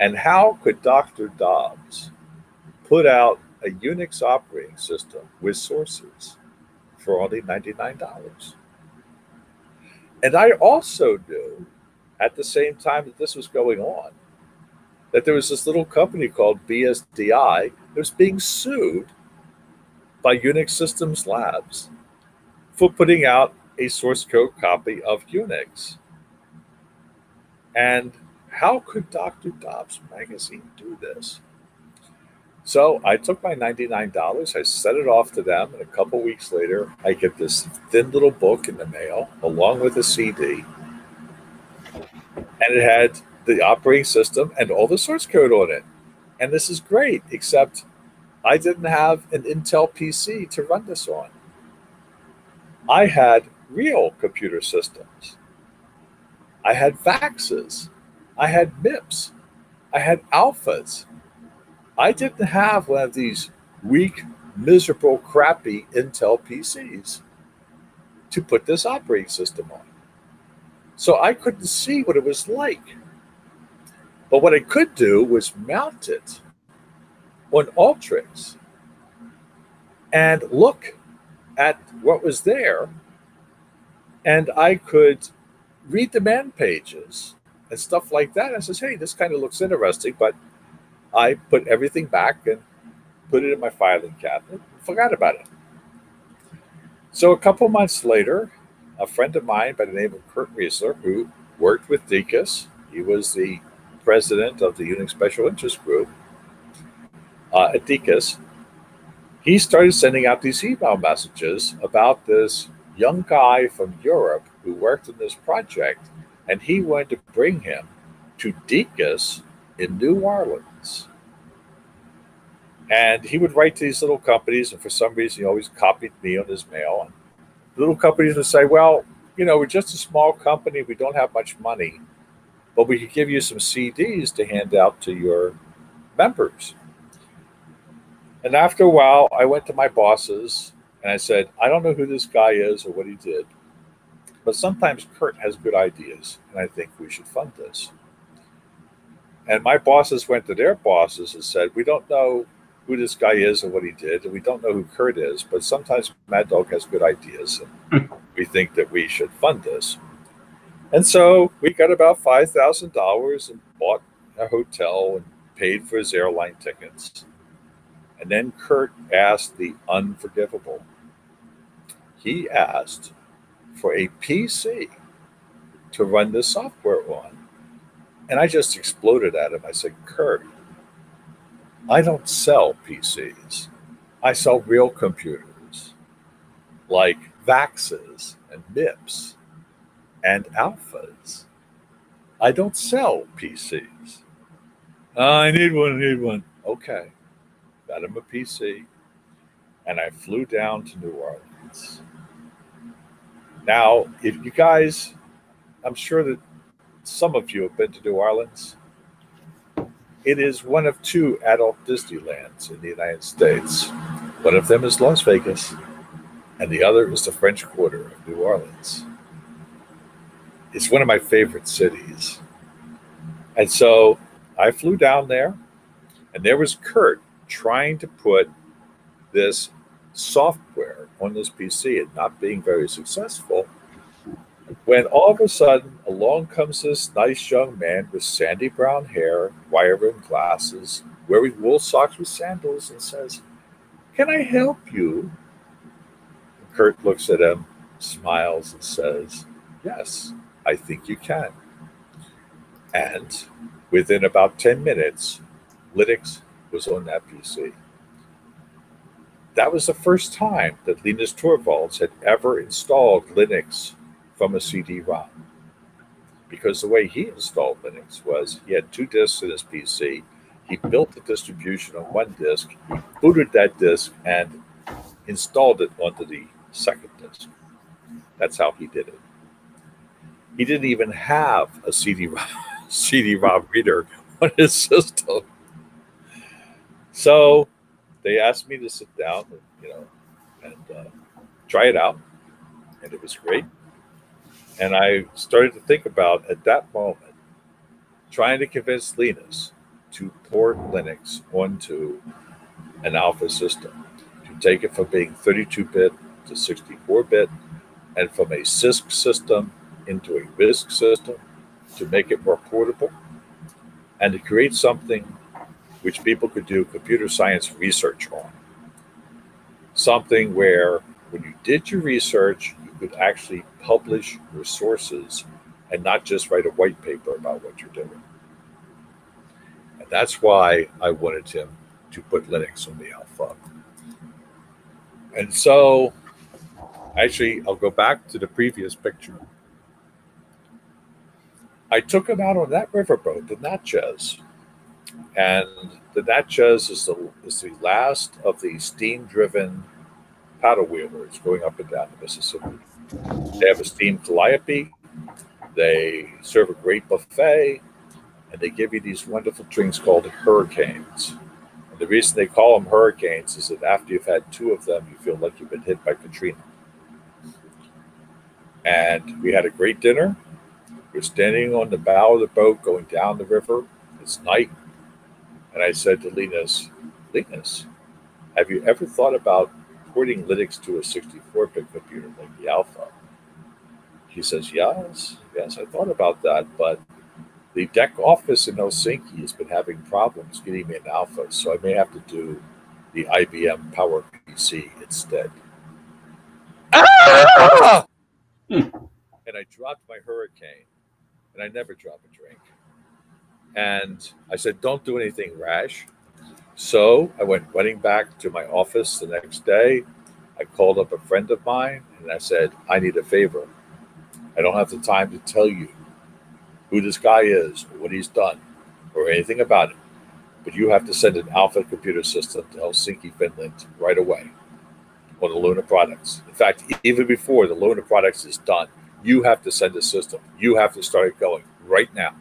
And how could Dr. Dobbs put out a Unix operating system with sources for only $99? And I also knew at the same time that this was going on that there was this little company called BSDI that was being sued by Unix Systems Labs for putting out a source code copy of Unix. And how could Dr. Dobbs magazine do this? So I took my $99, I sent it off to them, and a couple weeks later, I get this thin little book in the mail along with a CD. And it had the operating system and all the source code on it. And this is great, except I didn't have an Intel PC to run this on. I had real computer systems. I had VAXes. I had MIPS. I had alphas. I didn't have one of these weak, miserable, crappy Intel PCs to put this operating system on. So I couldn't see what it was like. But what I could do was mount it on Ultrix and look at what was there and I could read the man pages and stuff like that. I says, hey, this kind of looks interesting, but I put everything back and put it in my filing cabinet forgot about it. So a couple months later, a friend of mine by the name of Kurt Reisler, who worked with DECUS, he was the president of the Unix Special Interest Group uh, at DECUS, he started sending out these email messages about this young guy from Europe who worked on this project, and he wanted to bring him to DECUS in New Orleans. And he would write to these little companies, and for some reason, he always copied me on his mail. And little companies would say, Well, you know, we're just a small company, we don't have much money, but we could give you some CDs to hand out to your members. And after a while, I went to my bosses and I said, I don't know who this guy is or what he did, but sometimes Kurt has good ideas, and I think we should fund this. And my bosses went to their bosses and said, We don't know who this guy is or what he did, and we don't know who Kurt is, but sometimes maddog has good ideas, and we think that we should fund this. And so we got about $5,000 and bought a hotel and paid for his airline tickets. And then Kurt asked the unforgivable. He asked for a PC to run this software on. And I just exploded at him. I said, Kurt, I don't sell PCs. I sell real computers like VAXs and MIPS and Alphas. I don't sell PCs. Ah, I need one, I need one. Okay. Got him a PC. And I flew down to New Orleans. Now, if you guys, I'm sure that some of you have been to New Orleans. It is one of two adult Disneylands in the United States. One of them is Las Vegas, and the other is the French Quarter of New Orleans. It's one of my favorite cities. And so I flew down there, and there was Kurt trying to put this software on this PC and not being very successful when all of a sudden along comes this nice young man with sandy brown hair, wire rimmed glasses, wearing wool socks with sandals, and says, Can I help you? And Kurt looks at him, smiles, and says, Yes, I think you can. And within about 10 minutes, Linux was on that PC. That was the first time that Linus Torvalds had ever installed Linux from a CD-ROM. Because the way he installed Linux was he had two disks in his PC. He built the distribution on one disk, he booted that disk, and installed it onto the second disk. That's how he did it. He didn't even have a CD-ROM, CD-ROM reader on his system. So they asked me to sit down, and, you know, and uh, try it out, and it was great. And I started to think about at that moment trying to convince Linus to port Linux onto an alpha system, to take it from being 32 bit to 64 bit, and from a CISC system into a RISC system to make it more portable, and to create something which people could do computer science research on. Something where when you did your research, you could actually publish your sources and not just write a white paper about what you're doing. And that's why I wanted him to put Linux on the alpha. And so, actually, I'll go back to the previous picture. I took him out on that riverboat, the Natchez. And the Natchez is the, is the last of the steam driven paddle wheelers going up and down the Mississippi. They have a steam calliope. They serve a great buffet, and they give you these wonderful drinks called hurricanes. And the reason they call them hurricanes is that after you've had two of them, you feel like you've been hit by Katrina. And we had a great dinner. We're standing on the bow of the boat going down the river. It's night. And I said to Linus, Linus, have you ever thought about porting Linux to a 64-bit computer like the Alpha? He says, yes, yes, I thought about that, but the DEC office in Helsinki has been having problems getting me an Alpha, so I may have to do the IBM Power PC instead. Ah! and I dropped my hurricane, and I never drop a drink. And I said, don't do anything rash. So I went running back to my office the next day. I called up a friend of mine and I said, I need a favor. I don't have the time to tell you who this guy is or what he's done or anything about it, but you have to send an Alpha computer system to Helsinki, Finland right away on the Luna products. In fact, even before the Luna products is done, you have to send a system. You have to start it going right now.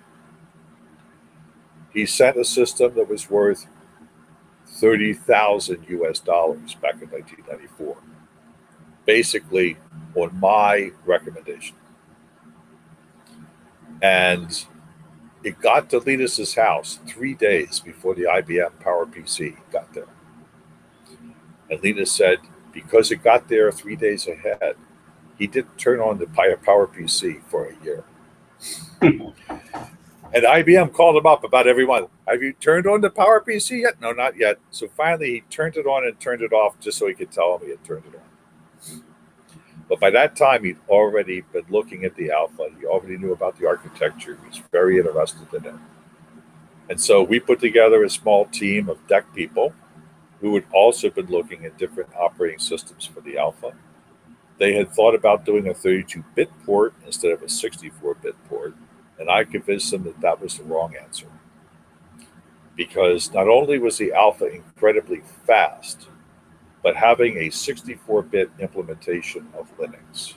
He sent a system that was worth 30,000 US dollars back in 1994, basically on my recommendation. And it got to Linus's house three days before the IBM Power PC got there. And Linus said, because it got there three days ahead, he didn't turn on the Power PC for a year. and IBM called him up about every month. Have you turned on the Power PC yet? No, not yet. So finally, he turned it on and turned it off just so he could tell him he had turned it on. But by that time, he'd already been looking at the alpha. He already knew about the architecture. He was very interested in it. And so we put together a small team of DEC people who had also been looking at different operating systems for the alpha. They had thought about doing a 32 bit port instead of a 64 bit port. And I convinced them that that was the wrong answer. Because not only was the alpha incredibly fast, but having a 64 bit implementation of Linux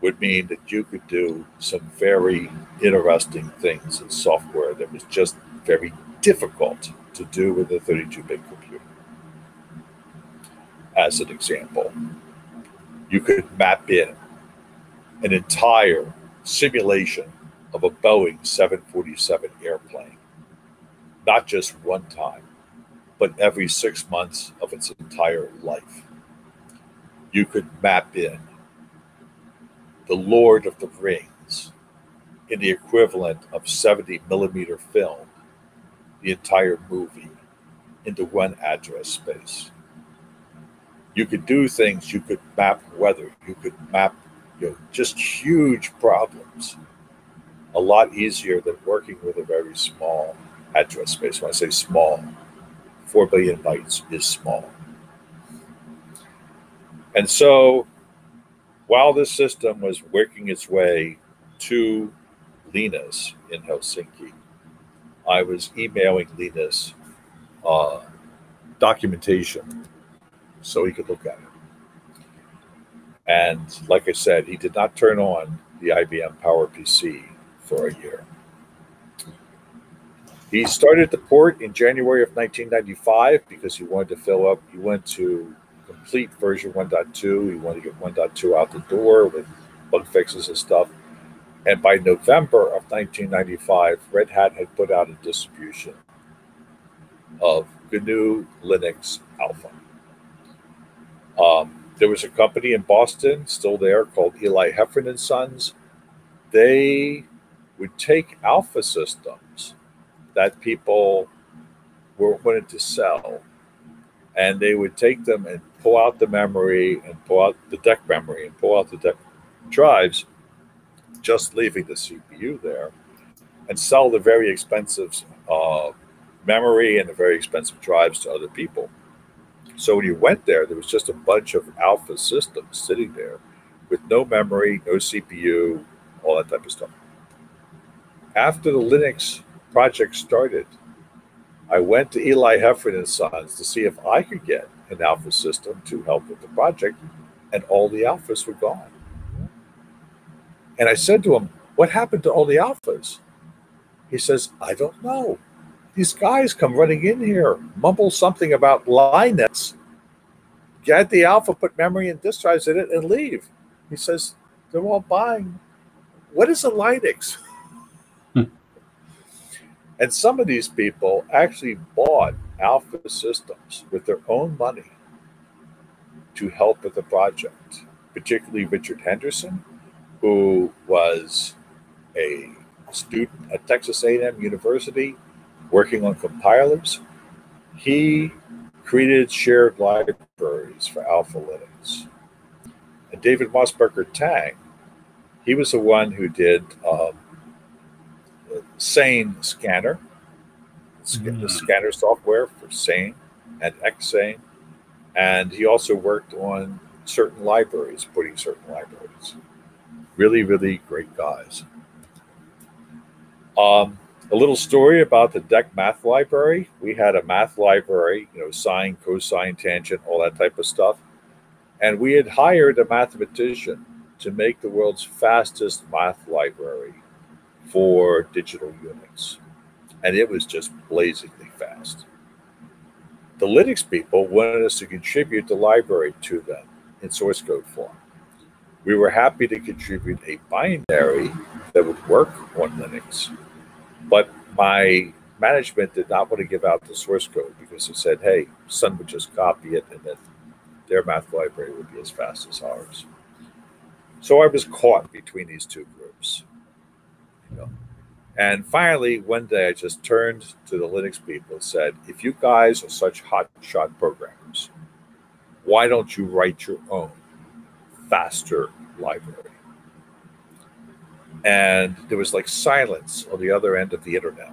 would mean that you could do some very interesting things in software that was just very difficult to do with a 32 bit computer. As an example, you could map in an entire simulation of a Boeing 747 airplane, not just one time, but every six months of its entire life. You could map in the Lord of the Rings in the equivalent of 70 millimeter film, the entire movie into one address space. You could do things, you could map weather, you could map you know, just huge problems a lot easier than working with a very small address space. When I say small, 4 billion bytes is small. And so while this system was working its way to Linus in Helsinki, I was emailing Linus uh, documentation so he could look at it. And like I said, he did not turn on the IBM Power PC for a year. He started the port in January of 1995 because he wanted to fill up. He went to complete version 1.2. He wanted to get 1.2 out the door with bug fixes and stuff. And by November of 1995, Red Hat had put out a distribution of GNU Linux Alpha. Um, there was a company in Boston, still there, called Eli Heffron and Sons. They would take alpha systems that people were wanted to sell and they would take them and pull out the memory and pull out the DEC memory and pull out the DEC drives just leaving the cpu there and sell the very expensive uh, memory and the very expensive drives to other people so when you went there there was just a bunch of alpha systems sitting there with no memory no cpu all that type of stuff after the Linux project started, I went to Eli Heffron and Sons to see if I could get an alpha system to help with the project, and all the alphas were gone. And I said to him, What happened to all the alphas? He says, I don't know. These guys come running in here, mumble something about Linux, get the alpha, put memory and disk drives in it, and leave. He says, They're all buying. What is a Linux? And some of these people actually bought Alpha Systems with their own money to help with the project, particularly Richard Henderson, who was a student at Texas A&M University working on compilers. He created shared libraries for Alpha Linux. And David Mosberger Tang, he was the one who did um, Sane Scanner, mm. the scanner software for Sane and Xsane. And he also worked on certain libraries, putting certain libraries. Really, really great guys. Um, a little story about the DEC math library. We had a math library, you know, sine, cosine, tangent, all that type of stuff. And we had hired a mathematician to make the world's fastest math library for digital Unix. And it was just blazingly fast. The Linux people wanted us to contribute the library to them in source code form. We were happy to contribute a binary that would work on Linux but my management did not want to give out the source code because it said, hey, Sun would just copy it and then their math library would be as fast as ours. So I was caught between these two groups. You know. And finally, one day I just turned to the Linux people and said, if you guys are such hotshot programmers, why don't you write your own faster library? And there was like silence on the other end of the internet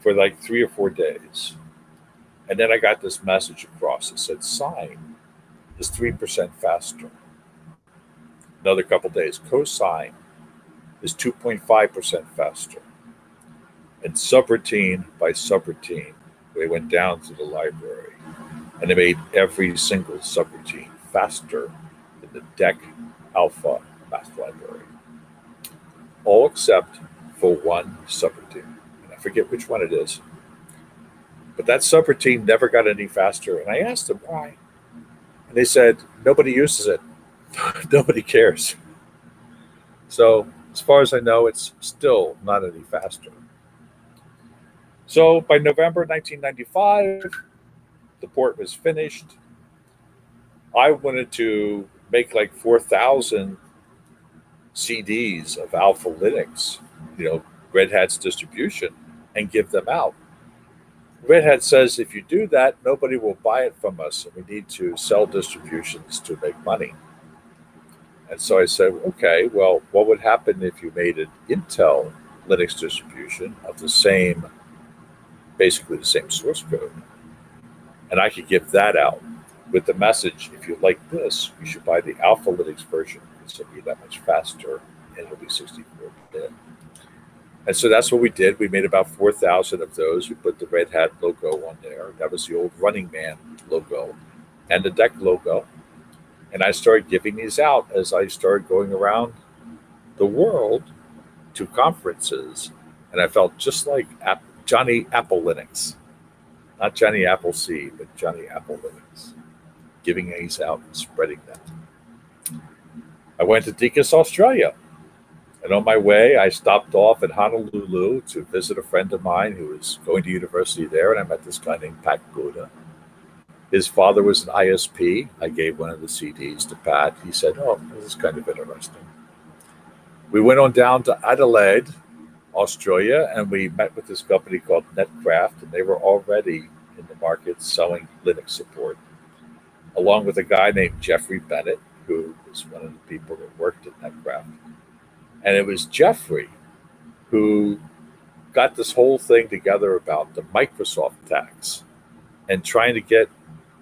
for like three or four days. And then I got this message across that said sine is 3% faster. Another couple days, cosine is 2.5% faster. And subroutine by subroutine, they went down to the library and they made every single subroutine faster than the DEC alpha math library all except for one subroutine. And I forget which one it is. But that subroutine never got any faster. And I asked them why. And they said, nobody uses it. nobody cares. So, as far as I know, it's still not any faster. So, by November 1995, the port was finished. I wanted to make like 4,000 CDs of Alpha Linux, you know, Red Hat's distribution, and give them out. Red Hat says if you do that, nobody will buy it from us, and we need to sell distributions to make money. And so I said, okay, well, what would happen if you made an Intel Linux distribution of the same, basically the same source code? And I could give that out with the message if you like this, you should buy the Alpha Linux version to be that much faster and it'll be 64 bit. And so that's what we did. We made about 4,000 of those. We put the Red Hat logo on there. That was the old Running Man logo and the DEC logo. And I started giving these out as I started going around the world to conferences. And I felt just like Johnny Apple Linux. Not Johnny Appleseed, but Johnny Apple Linux. Giving these out and spreading them. I went to DECUS, Australia. And on my way, I stopped off at Honolulu to visit a friend of mine who was going to university there. And I met this guy named Pat Goda. His father was an ISP. I gave one of the CDs to Pat. He said, Oh, this is kind of interesting. We went on down to Adelaide, Australia, and we met with this company called Netcraft, and they were already in the market selling Linux support, along with a guy named Jeffrey Bennett, who was one of the people that worked at Netcraft. And it was Jeffrey who got this whole thing together about the Microsoft tax and trying to get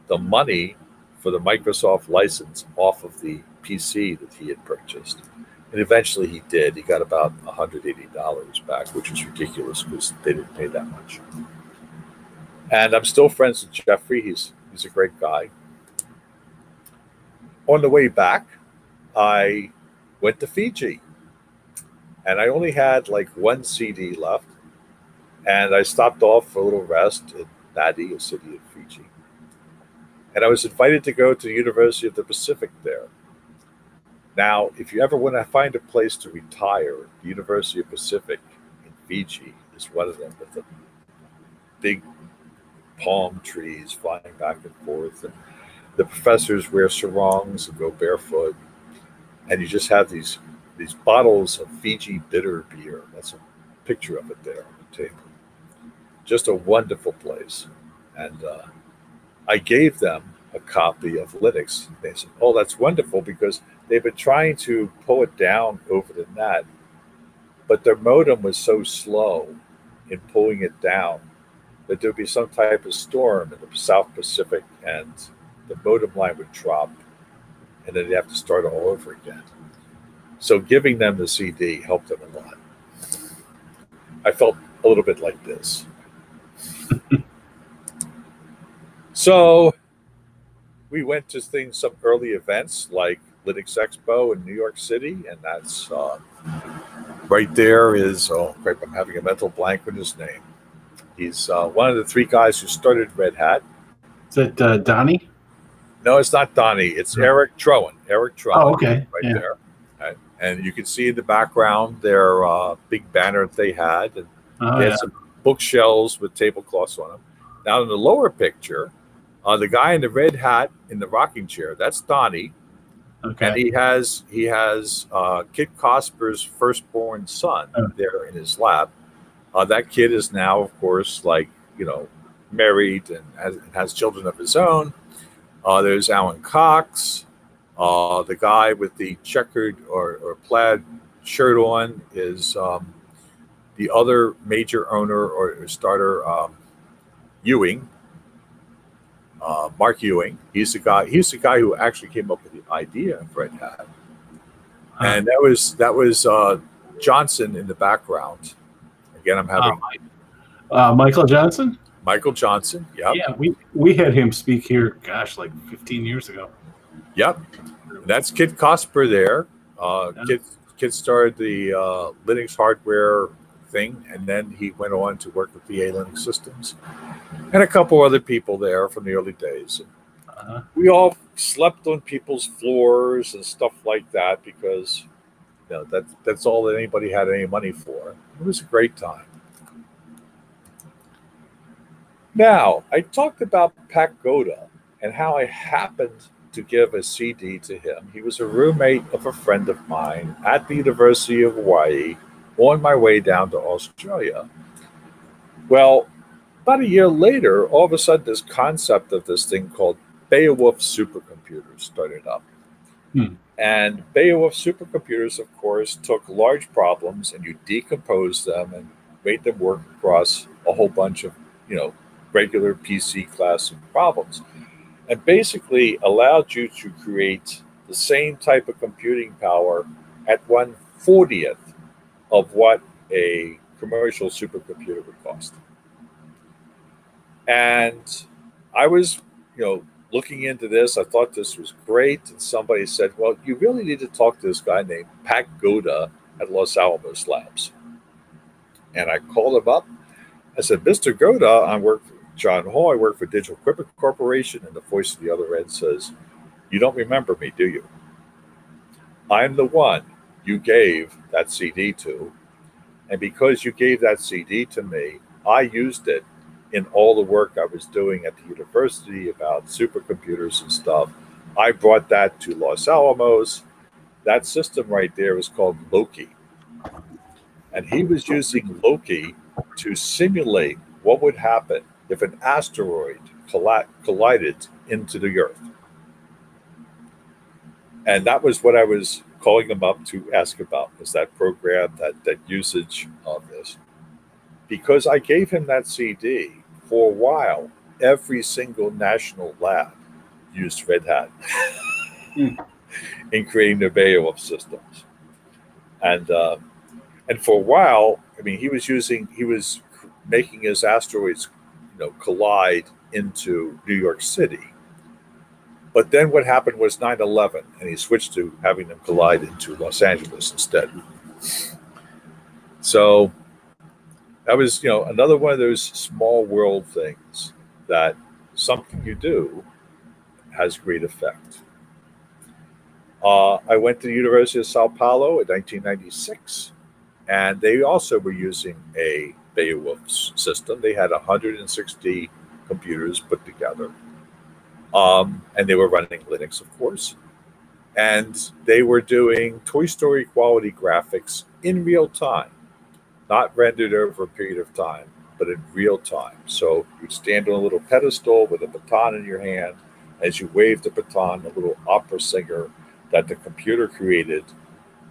the money for the Microsoft license off of the PC that he had purchased. And eventually he did. He got about $180 back, which was ridiculous because they didn't pay that much. And I'm still friends with Jeffrey. He's he's a great guy on the way back, I went to Fiji and I only had like one CD left. And I stopped off for a little rest in Nadi, a city in Fiji. And I was invited to go to the University of the Pacific there. Now, if you ever want to find a place to retire, the University of Pacific in Fiji is one of them with the big palm trees flying back and forth. And the professors wear sarongs and go barefoot, and you just have these these bottles of Fiji bitter beer. That's a picture of it there on the table. Just a wonderful place, and uh, I gave them a copy of Linux. They said, "Oh, that's wonderful," because they've been trying to pull it down over the net, but their modem was so slow in pulling it down that there'd be some type of storm in the South Pacific, and the modem line would drop, and then they'd have to start all over again. So giving them the CD helped them a lot. I felt a little bit like this. so we went to things, some early events like Linux Expo in New York City, and that's uh, right there is, oh, crap, I'm having a mental blank with his name. He's uh, one of the three guys who started Red Hat. Is it uh, Donnie? No, it's not Donnie. It's Erik Troan. Erik Troan. Oh, okay. Right Yeah. there. Right. And you can see in the background their uh, big banner that they had. And Oh, they yeah. some bookshelves with tablecloths on them. Now, in the lower picture, uh, the guy in the red hat in the rocking chair, that's Donnie. Okay. And he has he has uh, Kit Cosper's firstborn son Oh. there in his lap. Uh, that kid is now, of course, like you know, married and has, and has children of his own. Uh, there's Alan Cox, uh, the guy with the checkered or, or plaid shirt on is um, the other major owner or starter, um, Ewing, uh, Mark Ewing. He's the guy. He's the guy who actually came up with the idea of Red Hat, and that was that was uh, Johnson in the background. Again, I'm having Uh, Michael Johnson? Michael Johnson. Yep. Yeah, we, we had him speak here, gosh, like 15 years ago. Yep. That's Kit Cosper there. Uh, Yeah. Kit, Kit started the uh, Linux hardware thing, and then he went on to work with VA Linux Systems and a couple other people there from the early days. Uh-huh. We all slept on people's floors and stuff like that because you know, that, that's all that anybody had any money for. It was a great time. Now, I talked about Pat Goda and how I happened to give a CD to him. He was a roommate of a friend of mine at the University of Hawaii on my way down to Australia. Well, about a year later, all of a sudden, this concept of this thing called Beowulf supercomputers started up. Hmm. And Beowulf supercomputers, of course, took large problems and you decomposed them and made them work across a whole bunch of, you know, regular PC class of problems and basically allowed you to create the same type of computing power at one fortieth of what a commercial supercomputer would cost. And I was, you know, looking into this. I thought this was great. And somebody said, well, you really need to talk to this guy named Pat Goda at Los Alamos Labs. And I called him up. I said, Mr. Goda, I work Jon Hall. I work for Digital Equipment Corporation. And the voice at the other end says, You don't remember me, do you? I'm the one you gave that CD to. And because you gave that CD to me, I used it in all the work I was doing at the university about supercomputers and stuff. I brought that to Los Alamos. That system right there is called Loki. And he was using Loki to simulate what would happen if an asteroid colli- collided into the Earth. And that was what I was calling him up to ask about was that program, that, that usage of this. Because I gave him that CD for a while, every single national lab used Red Hat in creating their Beowulf systems. And uh, and for a while, I mean, he was using, he was making his asteroids, know, collide into New York City. But then what happened was 9 11, and he switched to having them collide into Los Angeles instead. So that was, you know, another one of those small world things that something you do has great effect. Uh, I went to the University of Sao Paulo in 1996, and they also were using a Beowulf s- system. They had 160 computers put together. Um, and they were running Linux, of course. And they were doing Toy Story quality graphics in real time, not rendered over a period of time, but in real time. So you'd stand on a little pedestal with a baton in your hand. As you waved the baton, a little opera singer that the computer created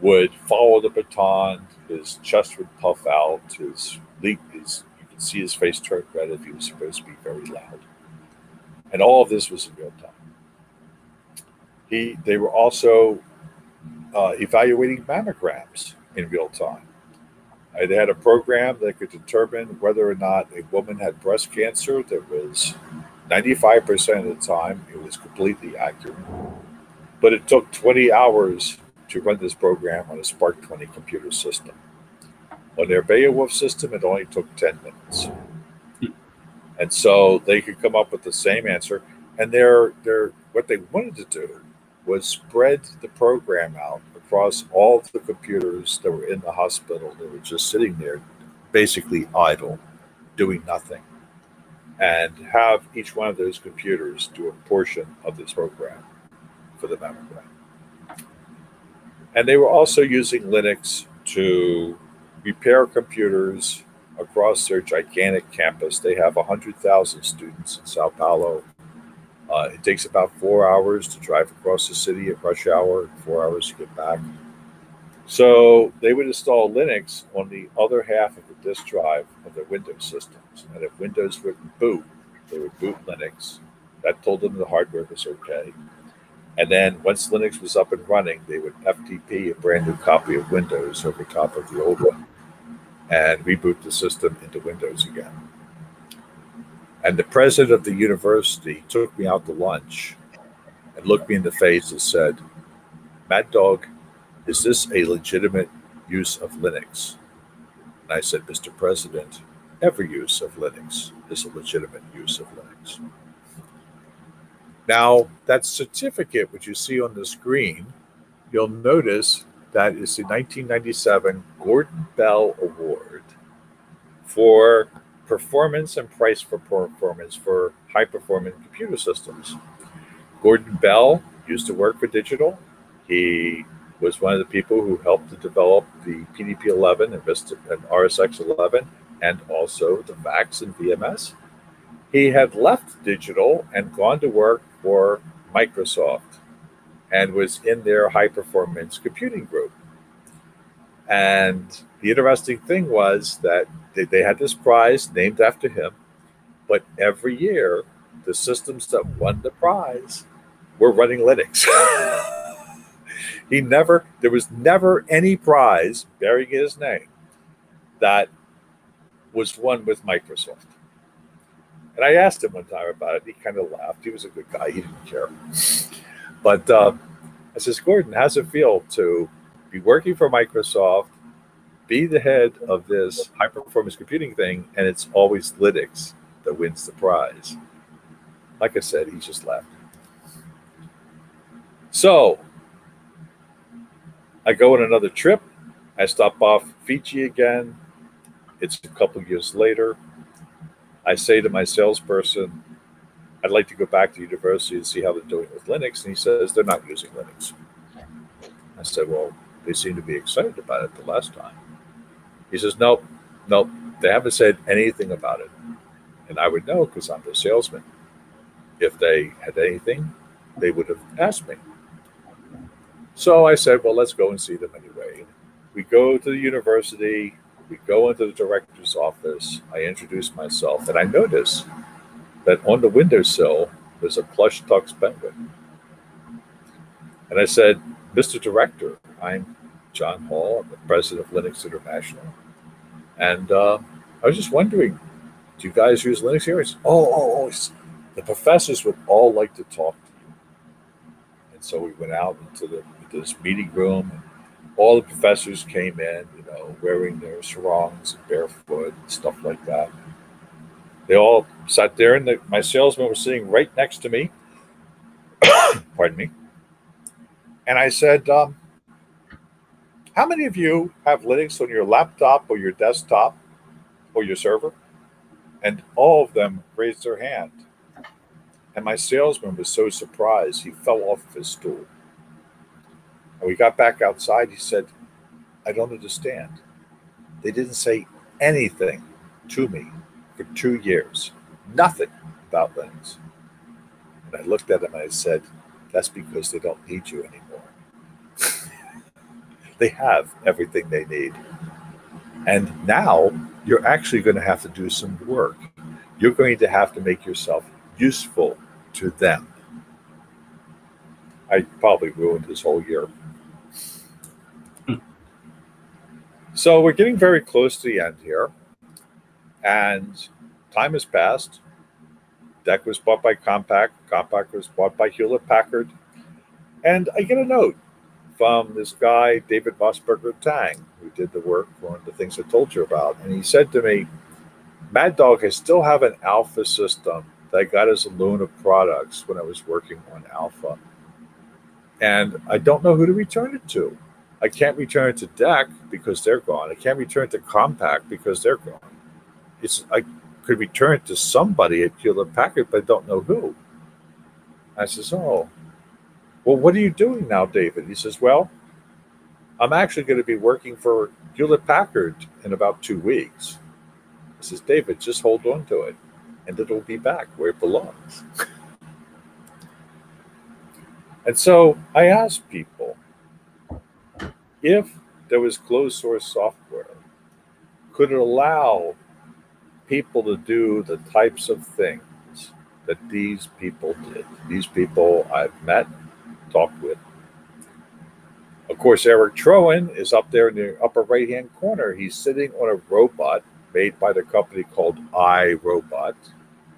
would follow the baton. His chest would puff out. His leak, his you could see his face turn red if he was supposed to be very loud. And all of this was in real time. He, they were also uh, evaluating mammograms in real time. Uh, they had a program that could determine whether or not a woman had breast cancer that was 95% of the time, it was completely accurate. But it took 20 hours to run this program on a SPARC 20 computer system. On their Beowulf system, it only took 10 minutes. And so they could come up with the same answer. And their, their, what they wanted to do was spread the program out across all of the computers that were in the hospital that were just sitting there, basically idle, doing nothing, and have each one of those computers do a portion of this program for the mammogram. And they were also using Linux to repair computers across their gigantic campus. They have 100,000 students in Sao Paulo. Uh, it takes about four hours to drive across the city at rush hour, four hours to get back. So they would install Linux on the other half of the disk drive of their Windows systems. And if Windows wouldn't boot, they would boot Linux. That told them the hardware was okay. And then once Linux was up and running, they would FTP a brand new copy of Windows over top of the old one and reboot the system into Windows again. And the president of the university took me out to lunch and looked me in the face and said, Mad Dog, is this a legitimate use of Linux? And I said, Mr. President, every use of Linux is a legitimate use of Linux. Now, that certificate, which you see on the screen, you'll notice that is the 1997 Gordon Bell Award for performance and price for performance for high performance computer systems. Gordon Bell used to work for Digital. He was one of the people who helped to develop the PDP 11 and, and RSX 11 and also the VAX and VMS. He had left Digital and gone to work for Microsoft and was in their high performance computing group. And the interesting thing was that they, they had this prize named after him, but every year the systems that won the prize were running Linux. he never, there was never any prize bearing his name that was won with Microsoft. And I asked him one time about it. He kind of laughed. He was a good guy. He didn't care. But uh, I says, Gordon, how's it feel to be working for Microsoft, be the head of this high performance computing thing, and it's always Linux that wins the prize? Like I said, he just laughed. So I go on another trip. I stop off Fiji again. It's a couple years later. I say to my salesperson, I'd like to go back to university and see how they're doing with Linux. And he says, they're not using Linux. I said, well, they seem to be excited about it the last time. He says, nope, nope, they haven't said anything about it. And I would know because I'm the salesman. If they had anything, they would have asked me. So I said, well, let's go and see them anyway. We go to the university, we go into the director's office. I introduce myself, and I notice that on the windowsill there's a plush tux penguin. And I said, Mr. Director, I'm Jon Hall. I'm the president of Linux International. And uh, I was just wondering, do you guys use Linux here? He Said, oh, oh, oh, the professors would all like to talk to you. And so we went out into the, into this meeting room, all the professors came in, you know, wearing their sarongs and barefoot and stuff like that. They all sat there, and the, my salesman was sitting right next to me. Pardon me. And I said, um, How many of you have Linux on your laptop or your desktop or your server? And all of them raised their hand. And my salesman was so surprised, he fell off of his stool. And we got back outside. He said, I don't understand. They didn't say anything to me for two years, nothing about Linux. And I looked at him and I said, That's because they don't need you anymore. they have everything they need. And now you're actually going to have to do some work. You're going to have to make yourself useful to them. I probably ruined his whole year. So we're getting very close to the end here. And time has passed. DEC was bought by Compaq. Compaq was bought by Hewlett Packard. And I get a note from this guy, David Mosberger Tang, who did the work on the things I told you about. And he said to me, Mad Dog, I still have an alpha system that I got as a loan of products when I was working on alpha. And I don't know who to return it to. I can't return it to DEC because they're gone. I can't return it to Compaq because they're gone. It's I could return it to somebody at Hewlett Packard, but I don't know who. I says, Oh, well, what are you doing now, David? He says, Well, I'm actually going to be working for Hewlett Packard in about two weeks. I says, David, just hold on to it and it'll be back where it belongs. and so I asked people if there was closed source software, could it allow people to do the types of things that these people did? These people I've met, talked with. Of course, Erik Troan is up there in the upper right hand corner. He's sitting on a robot made by the company called iRobot,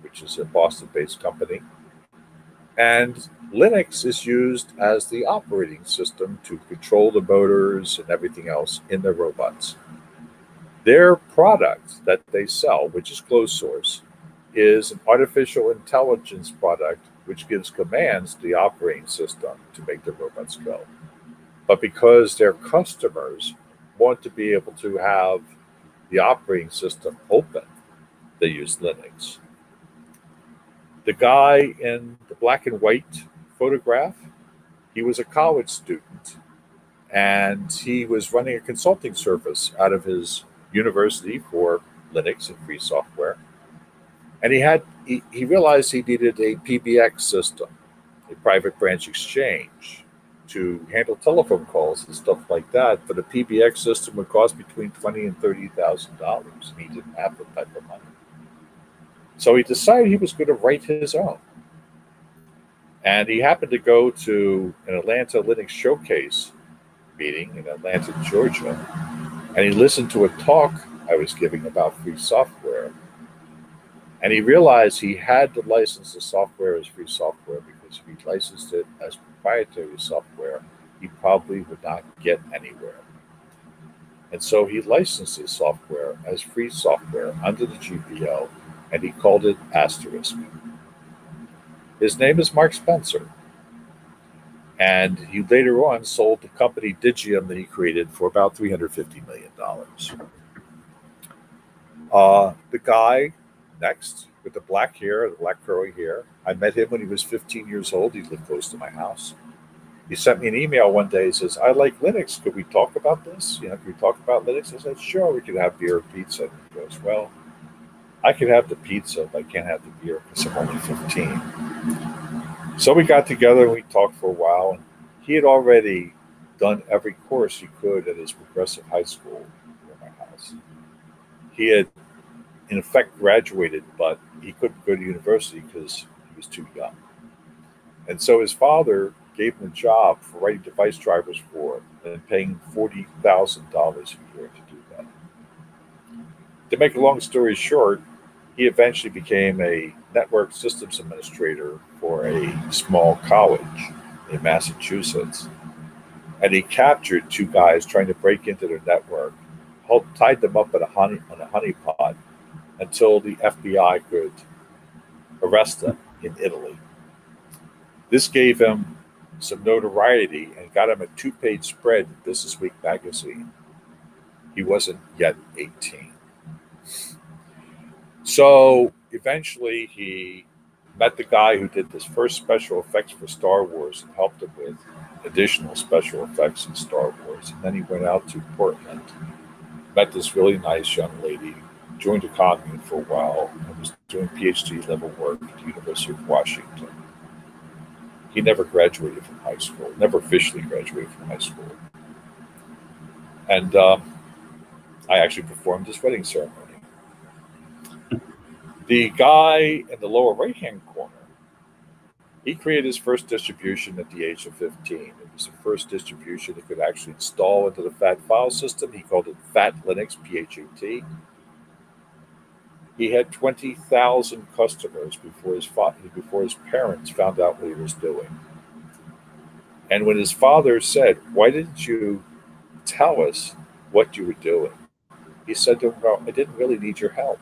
which is a Boston based company. And Linux is used as the operating system to control the motors and everything else in the robots. Their product that they sell, which is closed source, is an artificial intelligence product which gives commands to the operating system to make the robots go. But because their customers want to be able to have the operating system open, they use Linux. The guy in the black and white photograph, he was a college student and he was running a consulting service out of his university for Linux and free software. And he had he, he realized he needed a PBX system, a private branch exchange, to handle telephone calls and stuff like that. But a PBX system would cost between twenty and thirty thousand dollars, and he didn't have the type of money. So he decided he was going to write his own. And he happened to go to an Atlanta Linux showcase meeting in Atlanta, Georgia, and he listened to a talk I was giving about free software. And he realized he had to license the software as free software because if he licensed it as proprietary software, he probably would not get anywhere. And so he licensed his software as free software under the GPL and he called it Asterisk. His name is Mark Spencer. And he later on sold the company Digium that he created for about $350 million. Uh, the guy next with the black hair, the black curly hair, I met him when he was 15 years old. He lived close to my house. He sent me an email one day. He says, I like Linux. Could we talk about this? You know, could we talk about Linux? I said, sure, we could have beer and pizza. he goes, well, I could have the pizza, but I can't have the beer because I'm only 15. So we got together and we talked for a while. And he had already done every course he could at his progressive high school near my house. He had, in effect, graduated, but he couldn't go to university because he was too young. And so his father gave him a job for writing device drivers for and paying $40,000 a year to do that. To make a long story short, he eventually became a network systems administrator for a small college in Massachusetts. And he captured two guys trying to break into their network, tied them up a honey on a honeypot until the FBI could arrest them in Italy. This gave him some notoriety and got him a two-page spread in Business Week magazine. He wasn't yet 18. So eventually he met the guy who did this first special effects for Star Wars and helped him with additional special effects in Star Wars. And then he went out to Portland, met this really nice young lady, joined a commune for a while, and was doing PhD level work at the University of Washington. He never graduated from high school, never officially graduated from high school. And um, I actually performed his wedding ceremony. The guy in the lower right hand corner, he created his first distribution at the age of 15. It was the first distribution he could actually install into the FAT file system. He called it FAT Linux, PHAT. He had 20,000 customers before his, before his parents found out what he was doing. And when his father said, Why didn't you tell us what you were doing? He said to him, Well, I didn't really need your help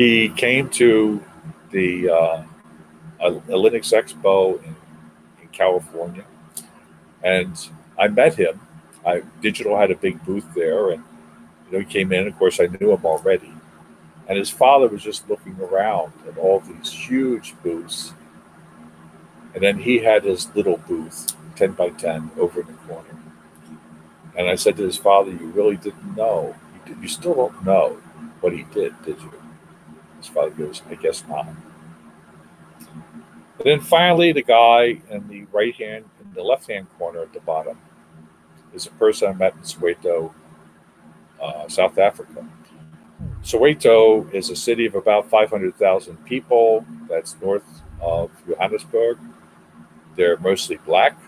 he came to the uh, a, Linux Expo in, in, California, and I met him. I Digital had a big booth there, and you know he came in. Of course, I knew him already, and his father was just looking around at all these huge booths, and then he had his little booth, ten by ten, over in the corner. And I said to his father, "You really didn't know. You, did, you still don't know what he did, did you?" Father goes, I guess not. And then finally, the guy in the right hand, in the left hand corner at the bottom, is a person I met in Soweto, uh, South Africa. Soweto is a city of about 500,000 people that's north of Johannesburg. They're mostly black.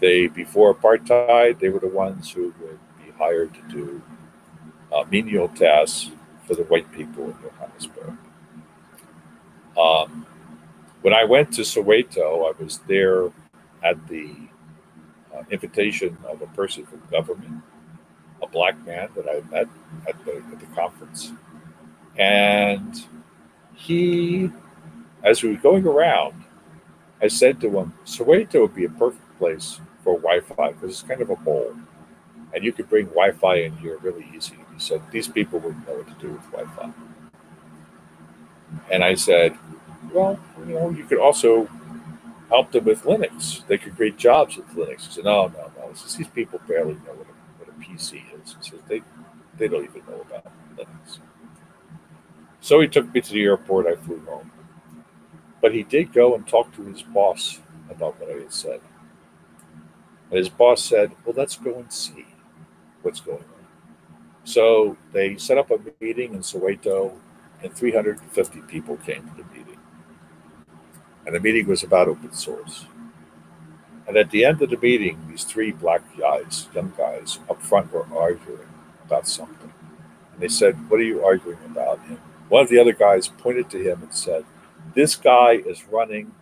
They, before apartheid, they were the ones who would be hired to do uh, menial tasks for the white people in Johannesburg. Um, when I went to Soweto, I was there at the uh, invitation of a person from government, a black man that I met at the, at the conference. And he, as we were going around, I said to him, Soweto would be a perfect place for Wi Fi because it's kind of a bowl. And you could bring Wi Fi in here really easy. He said, These people wouldn't know what to do with Wi Fi. And I said, Well, you know, you could also help them with Linux. They could create jobs with Linux. He said, No, no, no. Says, These people barely know what a, what a PC is. He says, they, they don't even know about Linux. So he took me to the airport. I flew home. But he did go and talk to his boss about what I had said. And his boss said, Well, let's go and see what's going on. So they set up a meeting in Soweto, and 350 people came to the meeting. And the meeting was about open source. And at the end of the meeting, these three black guys, young guys, up front were arguing about something. And they said, What are you arguing about? And one of the other guys pointed to him and said, This guy is running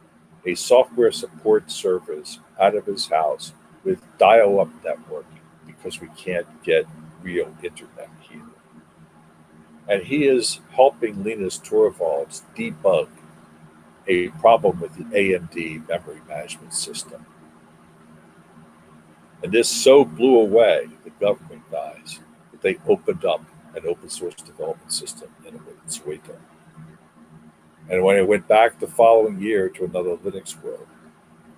a software support service out of his house with dial up network because we can't get real internet. And he is helping Linus Torvalds debug a problem with the AMD memory management system. And this so blew away the government guys that they opened up an open source development system in Soweto. And when I went back the following year to another Linux world,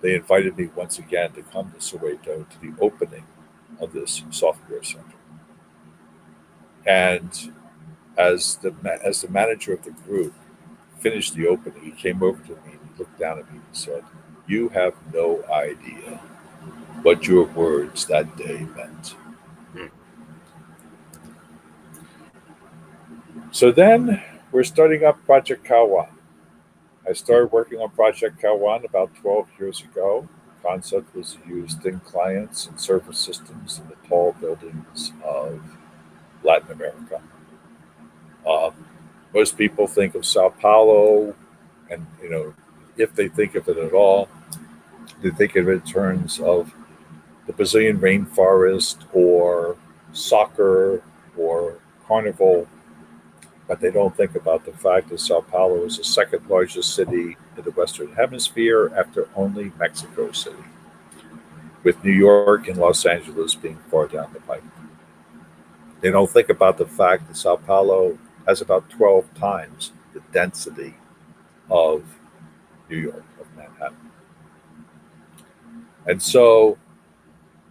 they invited me once again to come to Soweto to the opening of this software center. And as the as the manager of the group finished the opening, he came over to me and he looked down at me and said, "You have no idea what your words that day meant." Hmm. So then we're starting up Project Cauã. I started working on Project Cauã about 12 years ago. The concept was to use thin clients and server systems in the tall buildings of Latin America. Um, most people think of Sao Paulo, and you know, if they think of it at all, they think of it in terms of the Brazilian rainforest or soccer or carnival, but they don't think about the fact that Sao Paulo is the second largest city in the Western Hemisphere after only Mexico City, with New York and Los Angeles being far down the pipe. They don't think about the fact that Sao Paulo has about 12 times the density of New York, of Manhattan. And so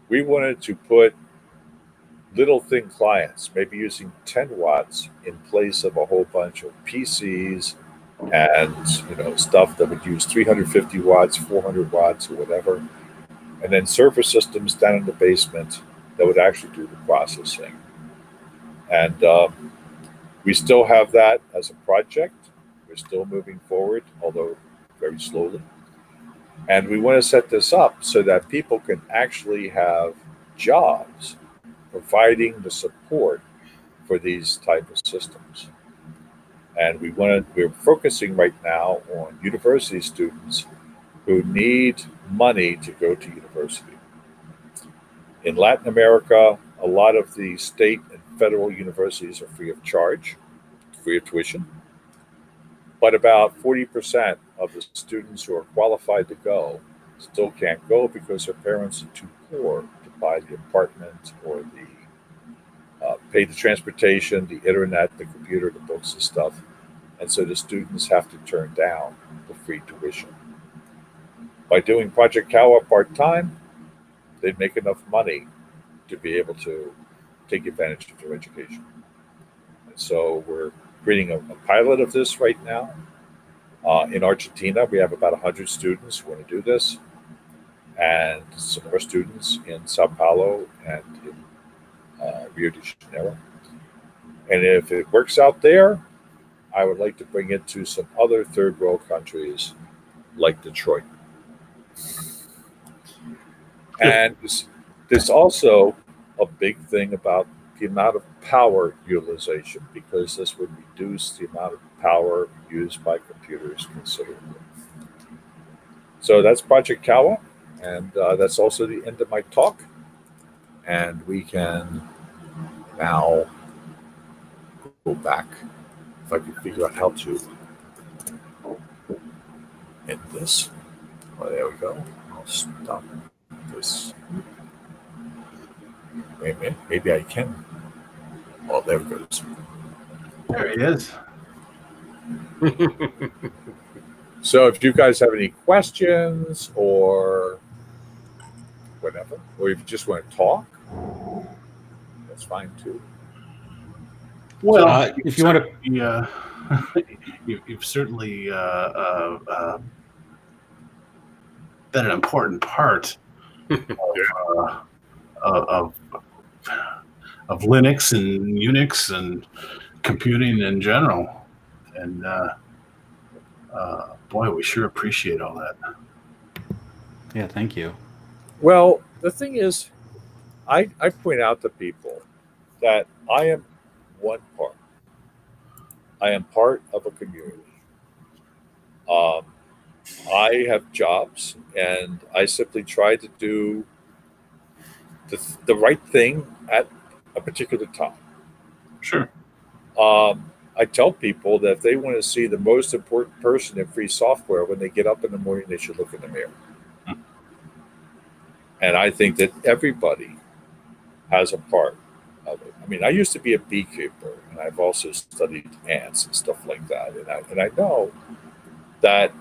we wanted to put little thin clients, maybe using 10 watts in place of a whole bunch of PCs and you know stuff that would use 350 watts, 400 watts, or whatever, and then server systems down in the basement that would actually do the processing. And um, we still have that as a project. We're still moving forward, although very slowly. And we want to set this up so that people can actually have jobs providing the support for these type of systems. And we want to, we're focusing right now on university students who need money to go to university. In Latin America, a lot of the state and federal universities are free of charge, free of tuition. But about 40% of the students who are qualified to go still can't go because their parents are too poor to buy the apartment or the uh, pay the transportation, the internet, the computer, the books and stuff. And so the students have to turn down the free tuition. By doing Project Cauã part time, they make enough money to be able to take advantage of their education. And so we're creating a, a pilot of this right now. Uh, in Argentina, we have about 100 students who want to do this, and some more students in Sao Paulo and in uh, Rio de Janeiro. And if it works out there, I would like to bring it to some other third world countries like Detroit. And this also a big thing about the amount of power utilization because this would reduce the amount of power used by computers considerably. So that's Project Cauã, and uh, that's also the end of my talk. And we can now go back if I can figure out how to end this. Oh, there we go. I'll stop this. Wait a minute. Maybe I can. Oh, there it goes. There he is. So if you guys have any questions or whatever, or if you just want to talk, that's fine too. Well, Uh, if you want to, to, uh, you, you've certainly uh, uh, uh, been an important part of, uh, of of Linux and Unix and computing in general. And uh, uh, boy, we sure appreciate all that. yeah, thank you. Well, the thing is, I, I point out to people that I am one part. I am part of a community. Um, I have jobs, and I simply try to do the, the right thing at a particular time. Sure. Um, I tell people that if they want to see the most important person in free software, when they get up in the morning, they should look in the mirror. And I think that everybody has a part of it. I mean, I used to be a beekeeper, and I've also studied ants and stuff like that. And I, and I know that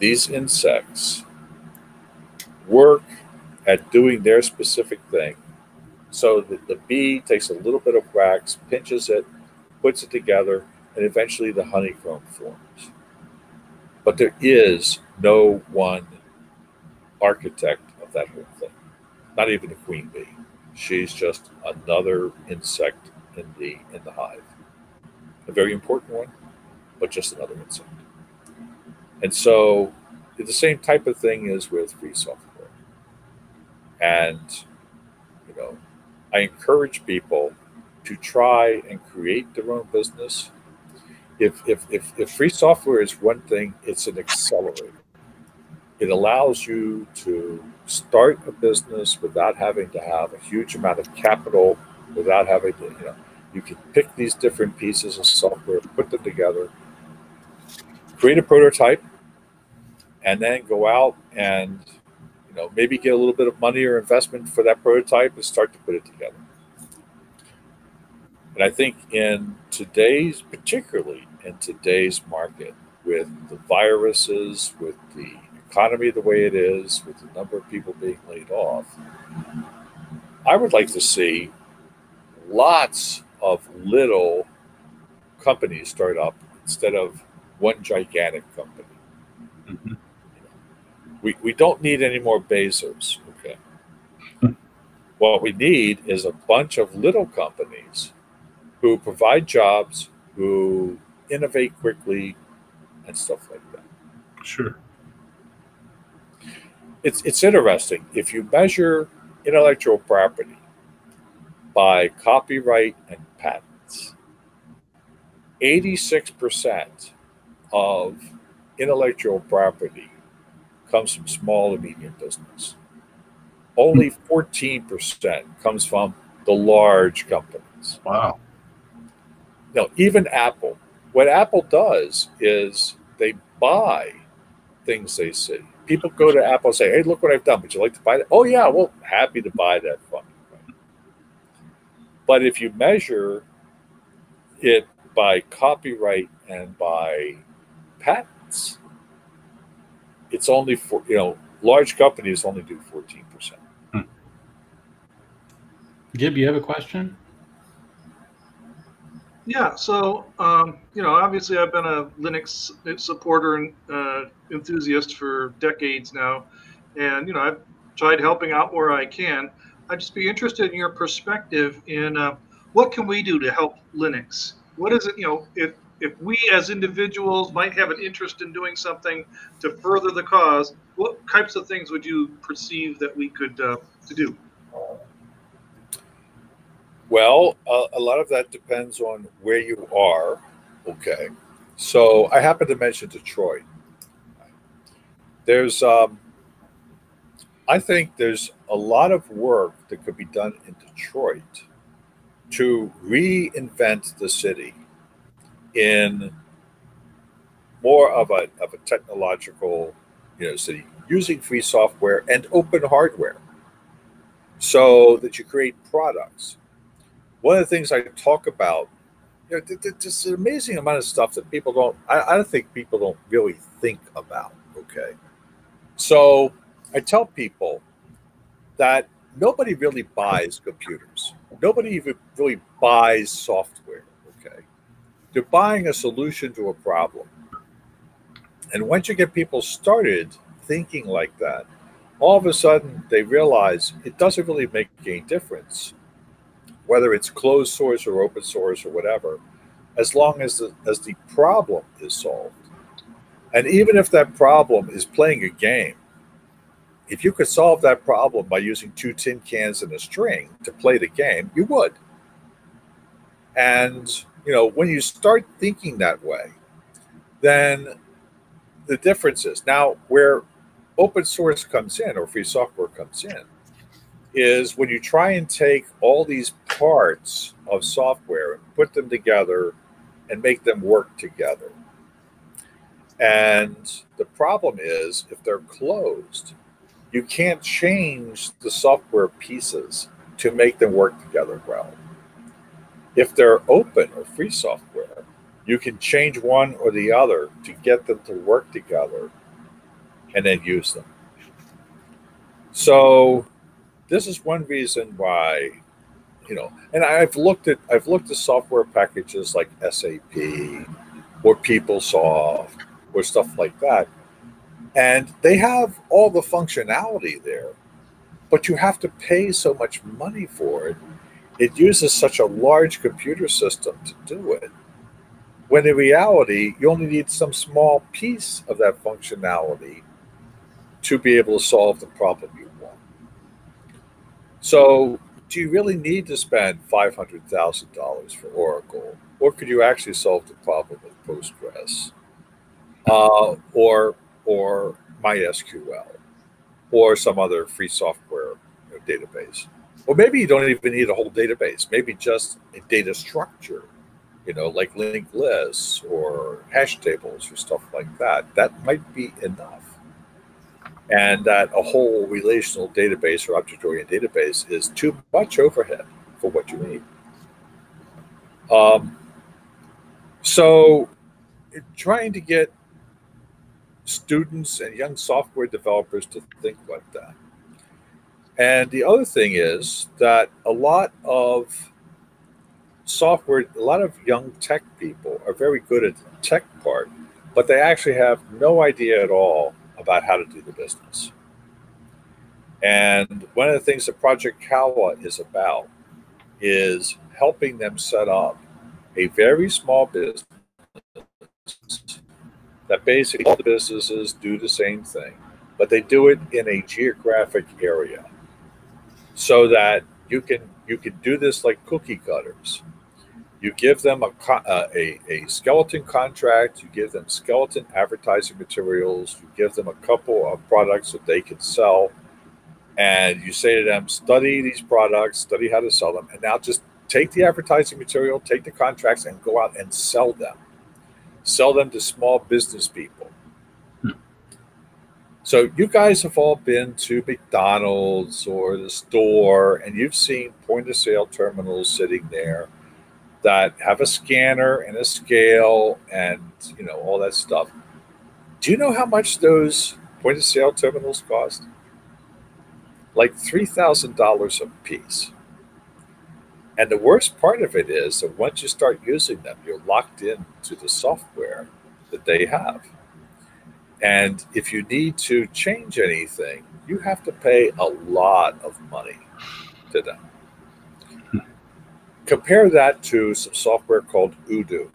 these insects work at doing their specific thing. So that the bee takes a little bit of wax, pinches it, puts it together, and eventually the honeycomb forms. But there is no one architect of that whole thing. Not even the queen bee. She's just another insect in the in the hive. A very important one, but just another insect. And so the same type of thing is with free software. And you know, I encourage people to try and create their own business. If, if, if, if free software is one thing, it's an accelerator. It allows you to start a business without having to have a huge amount of capital, without having to, you know, you can pick these different pieces of software, put them together, create a prototype, and then go out and you know maybe get a little bit of money or investment for that prototype and start to put it together. And I think in today's, particularly in today's market, with the viruses, with the economy the way it is, with the number of people being laid off, I would like to see lots of little companies start up instead of one gigantic company. Mhm. We, we don't need any more Bezos. Okay. what we need is a bunch of little companies who provide jobs, who innovate quickly, and stuff like that. Sure. It's it's interesting if you measure intellectual property by copyright and patents. 86% of intellectual property comes from small and medium business. Only hmm. 14% comes from the large companies. Wow. Now, even Apple. What Apple does is they buy things they see. People go to Apple and say, "Hey, look what I've done. Would you like to buy that?" Oh yeah, well, happy to buy that from you. But if you measure it by copyright and by patents, it's only for you know large companies only do fourteen percent. Gib, you have a question? Yeah, so um, you know, obviously, I've been a Linux supporter and uh, enthusiast for decades now, and you know, I've tried helping out where I can. I'd just be interested in your perspective in uh, what can we do to help Linux? What is it? You know, if if we as individuals might have an interest in doing something to further the cause, what types of things would you perceive that we could uh, to do? Well, uh, a lot of that depends on where you are. Okay. So I happen to mention Detroit. There's, um, I think there's a lot of work that could be done in Detroit to reinvent the city in more of a, of a technological you know, city using free software and open hardware so that you create products one of the things I talk about, you know, just an amazing amount of stuff that people don't, I, I don't think people don't really think about. Okay. So I tell people that nobody really buys computers. Nobody even really buys software. They're buying a solution to a problem. And once you get people started thinking like that, all of a sudden they realize it doesn't really make any difference whether it's closed source or open source or whatever, as long as the, as the problem is solved. And even if that problem is playing a game, if you could solve that problem by using two tin cans and a string to play the game, you would. And, you know, when you start thinking that way, then the difference is now where open source comes in or free software comes in is when you try and take all these parts of software and put them together and make them work together. And the problem is if they're closed, you can't change the software pieces to make them work together well. If they're open or free software, you can change one or the other to get them to work together and then use them. So this is one reason why you know and i've looked at i've looked at software packages like sap or peoplesoft or stuff like that and they have all the functionality there but you have to pay so much money for it it uses such a large computer system to do it when in reality you only need some small piece of that functionality to be able to solve the problem you want. so, do you really need to spend $500,000 for Oracle? Or could you actually solve the problem with Postgres uh, or, or MySQL or some other free software you know, database? Or maybe you don't even need a whole database, maybe just a data structure, you know, like linked lists or hash tables or stuff like that. That might be enough and that a whole relational database or object-oriented database is too much overhead for what you need. Um, so trying to get students and young software developers to think like that. And the other thing is that a lot of software, a lot of young tech people are very good at the tech part, but they actually have no idea at all about how to do the business. And one of the things that Project Cauã is about is helping them set up a very small business that basically all the businesses do the same thing, but they do it in a geographic area so that you can you can do this like cookie cutters. You give them a, uh, a, a skeleton contract, you give them skeleton advertising materials, you give them a couple of products that they can sell, and you say to them, study these products, study how to sell them, and now just take the advertising material, take the contracts, and go out and sell them. Sell them to small business people. So you guys have all been to McDonald's or the store, and you've seen point of sale terminals sitting there that have a scanner and a scale and you know all that stuff. Do you know how much those point of sale terminals cost? Like three thousand dollars a piece. And the worst part of it is that once you start using them, you're locked into the software that they have. And if you need to change anything, you have to pay a lot of money to them. Hmm. Compare that to some software called Odoo,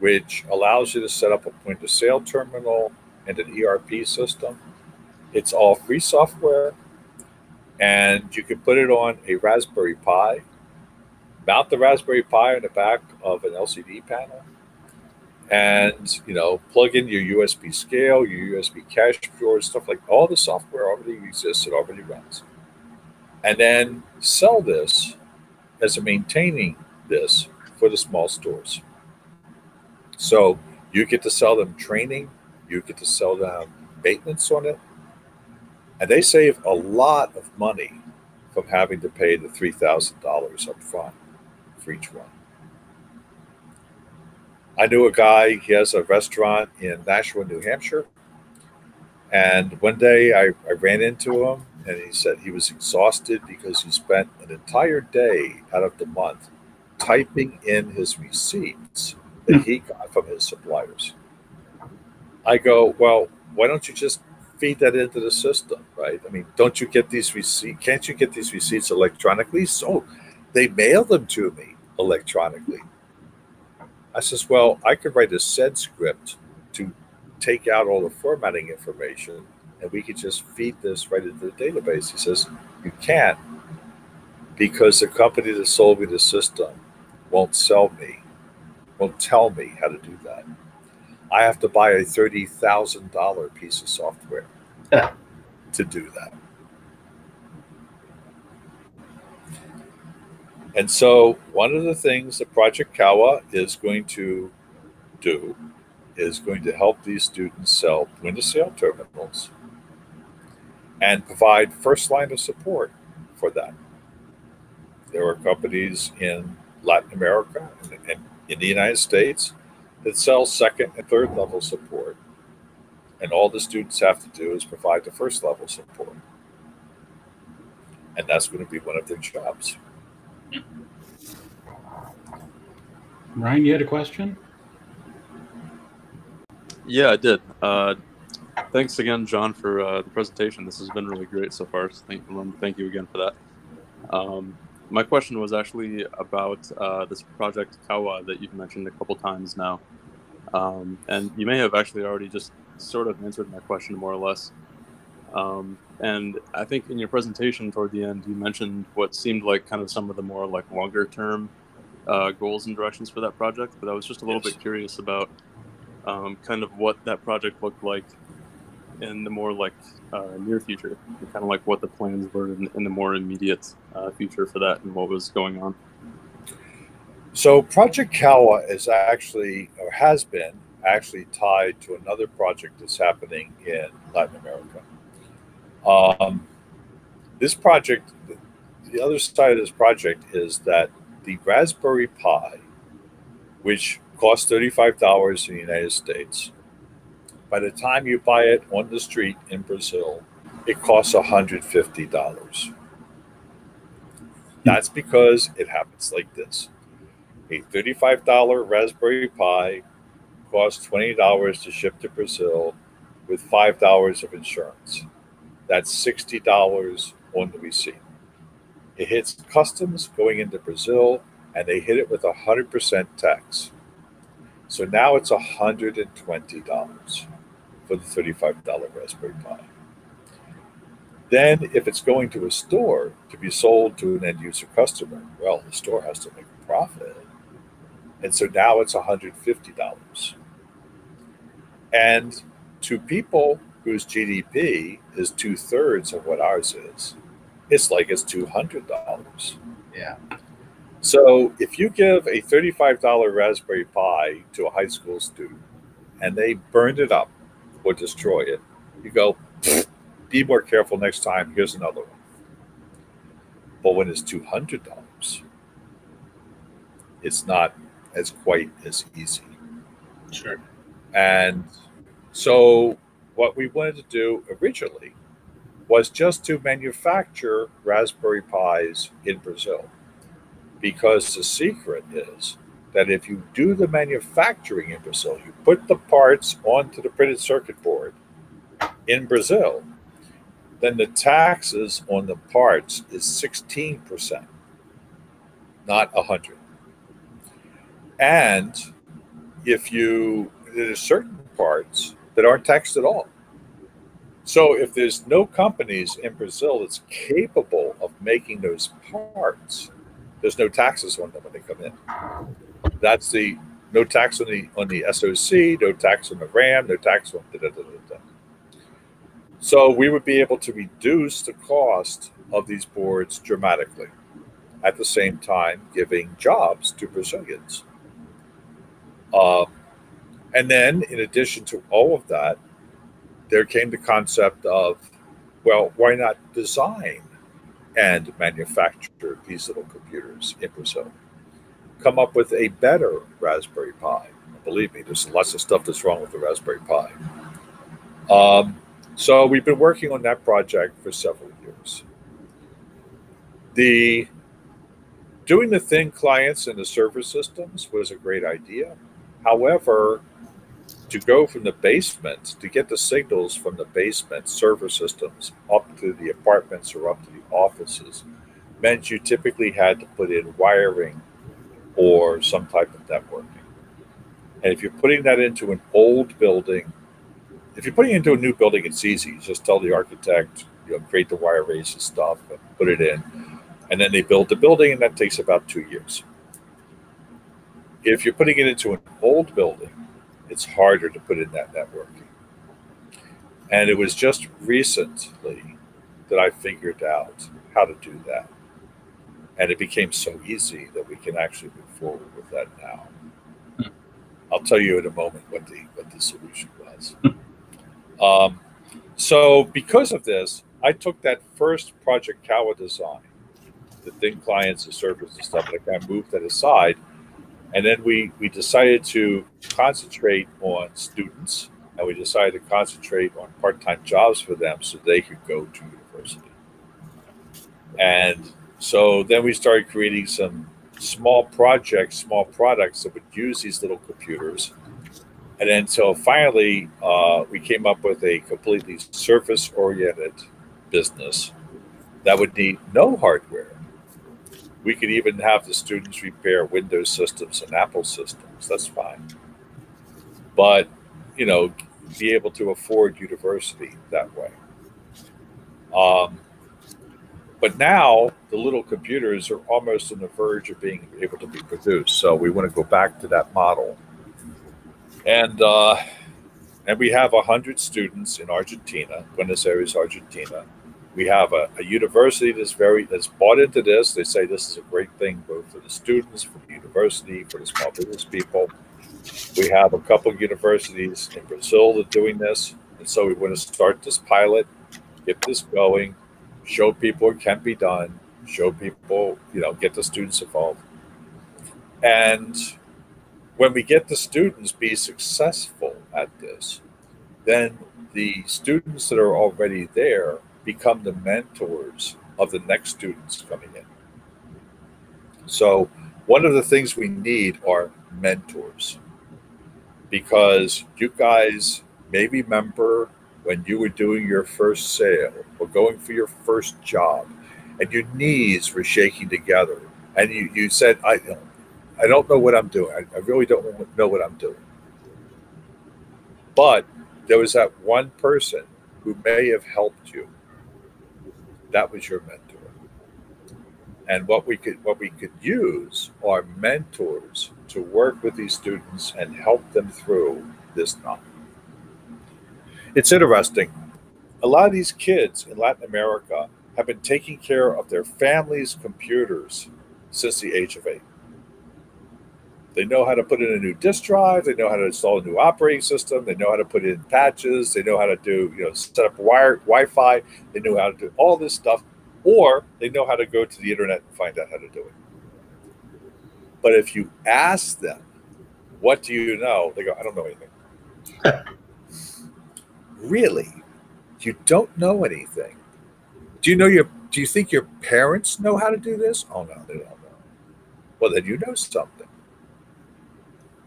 which allows you to set up a point of sale terminal and an ERP system. It's all free software, and you can put it on a Raspberry Pi, mount the Raspberry Pi on the back of an LCD panel, and you know plug in your USB scale, your USB cash drawer, stuff like all the software already exists. It already runs, and then sell this as a maintaining this for the small stores. So you get to sell them training, you get to sell them maintenance on it, and they save a lot of money from having to pay the three thousand dollars up front for each one. I knew a guy, he has a restaurant in Nashua, New Hampshire. And one day I, I ran into him and he said he was exhausted because he spent an entire day out of the month typing in his receipts that he got from his suppliers. I go, well, why don't you just feed that into the system, right? I mean, don't you get these receipts? Can't you get these receipts electronically? So they mail them to me electronically. I says, well, I could write a sed script to take out all the formatting information and we could just feed this right into the database. He says, you can't because the company that sold me the system won't sell me, won't tell me how to do that. I have to buy a $30,000 piece of software to do that. And so, one of the things that Project Cauã is going to do is going to help these students sell of sale terminals and provide first line of support for that. There are companies in Latin America and in the United States that sell second and third level support. And all the students have to do is provide the first level support. And that's going to be one of their jobs. Ryan, you had a question? Yeah, I did. Uh, thanks again, John, for uh, the presentation. This has been really great so far. So thank, thank you again for that. Um, my question was actually about uh, this project Cauã that you've mentioned a couple times now. Um, and you may have actually already just sort of answered my question more or less. Um, and I think in your presentation toward the end, you mentioned what seemed like kind of some of the more like longer term uh, goals and directions for that project. But I was just a little yes. bit curious about um, kind of what that project looked like in the more like uh, near future, kind of like what the plans were in, in the more immediate uh, future for that and what was going on. So Project Cauã is actually or has been actually tied to another project that's happening in Latin America. Um, this project, the other side of this project is that the Raspberry Pi, which costs $35 in the United States, By the time you buy it on the street in Brazil, it costs $150. That's because it happens like this. A $35 Raspberry Pi costs $20 to ship to Brazil with $5 of insurance. That's $60 on the receipt. It hits customs going into Brazil and they hit it with a 100% tax. So now it's $120 for the $35 Raspberry Pi. Then, if it's going to a store to be sold to an end user customer, well, the store has to make a profit. And so now it's $150. And to people whose GDP is two thirds of what ours is, it's like it's $200. Yeah. So if you give a $35 Raspberry Pi to a high school student and they burned it up or destroy it, you go, be more careful next time. Here's another one. But when it's $200, it's not as quite as easy. Sure. And so, what we wanted to do originally was just to manufacture Raspberry Pis in Brazil. Because the secret is that if you do the manufacturing in Brazil, you put the parts onto the printed circuit board in Brazil, then the taxes on the parts is 16%, not 100. And if you there are certain parts that aren't taxed at all. So if there's no companies in Brazil that's capable of making those parts, there's no taxes on them when they come in. That's the no tax on the on the SOC, no tax on the RAM, no tax on da, da, da, da, da. So we would be able to reduce the cost of these boards dramatically, at the same time giving jobs to Brazilians. Um, and then, in addition to all of that, there came the concept of, well, why not design and manufacture these little computers in Brazil? Come up with a better Raspberry Pi. Believe me, there's lots of stuff that's wrong with the Raspberry Pi. Um, so we've been working on that project for several years. The doing the thin clients and the server systems was a great idea. However, to go from the basement to get the signals from the basement server systems up to the apartments or up to the offices meant you typically had to put in wiring or some type of networking. And if you're putting that into an old building, if you're putting it into a new building, it's easy. You just tell the architect, you know, create the wire race and stuff and put it in. And then they build the building, and that takes about two years. If you're putting it into an old building, it's harder to put in that networking. And it was just recently that I figured out how to do that. And it became so easy that we can actually move forward with that now. I'll tell you in a moment what the what the solution was. um, so because of this, I took that first Project Cauã design, the thin clients, the servers and stuff, and I kind of moved that aside and then we, we decided to concentrate on students and we decided to concentrate on part time jobs for them so they could go to university. And so then we started creating some small projects, small products that would use these little computers. And then so finally, uh, we came up with a completely surface oriented business that would need no hardware we could even have the students repair Windows systems and Apple systems. That's fine. But, you know, be able to afford university that way. Um, but now the little computers are almost on the verge of being able to be produced. So we want to go back to that model. And uh, and we have 100 students in Argentina, Buenos Aires, Argentina, we have a, a, university that's very that's bought into this. They say this is a great thing both for the students, for the university, for the small business people. We have a couple of universities in Brazil that are doing this, and so we want to start this pilot, get this going, show people it can be done, show people, you know, get the students involved, and when we get the students be successful at this, then the students that are already there become the mentors of the next students coming in. So, one of the things we need are mentors because you guys may remember when you were doing your first sale or going for your first job and your knees were shaking together and you, you said, I, don't, I don't know what I'm doing. I, I really don't know what I'm doing. But there was that one person who may have helped you. That was your mentor. And what we could what we could use are mentors to work with these students and help them through this. It's interesting. A lot of these kids in Latin America have been taking care of their families' computers since the age of eight. They know how to put in a new disk drive. They know how to install a new operating system. They know how to put in patches. They know how to do, you know, set up wire Wi-Fi. They know how to do all this stuff, or they know how to go to the internet and find out how to do it. But if you ask them, "What do you know?" They go, "I don't know anything." really, you don't know anything. Do you know your? Do you think your parents know how to do this? Oh no, they don't know. Well, then you know something.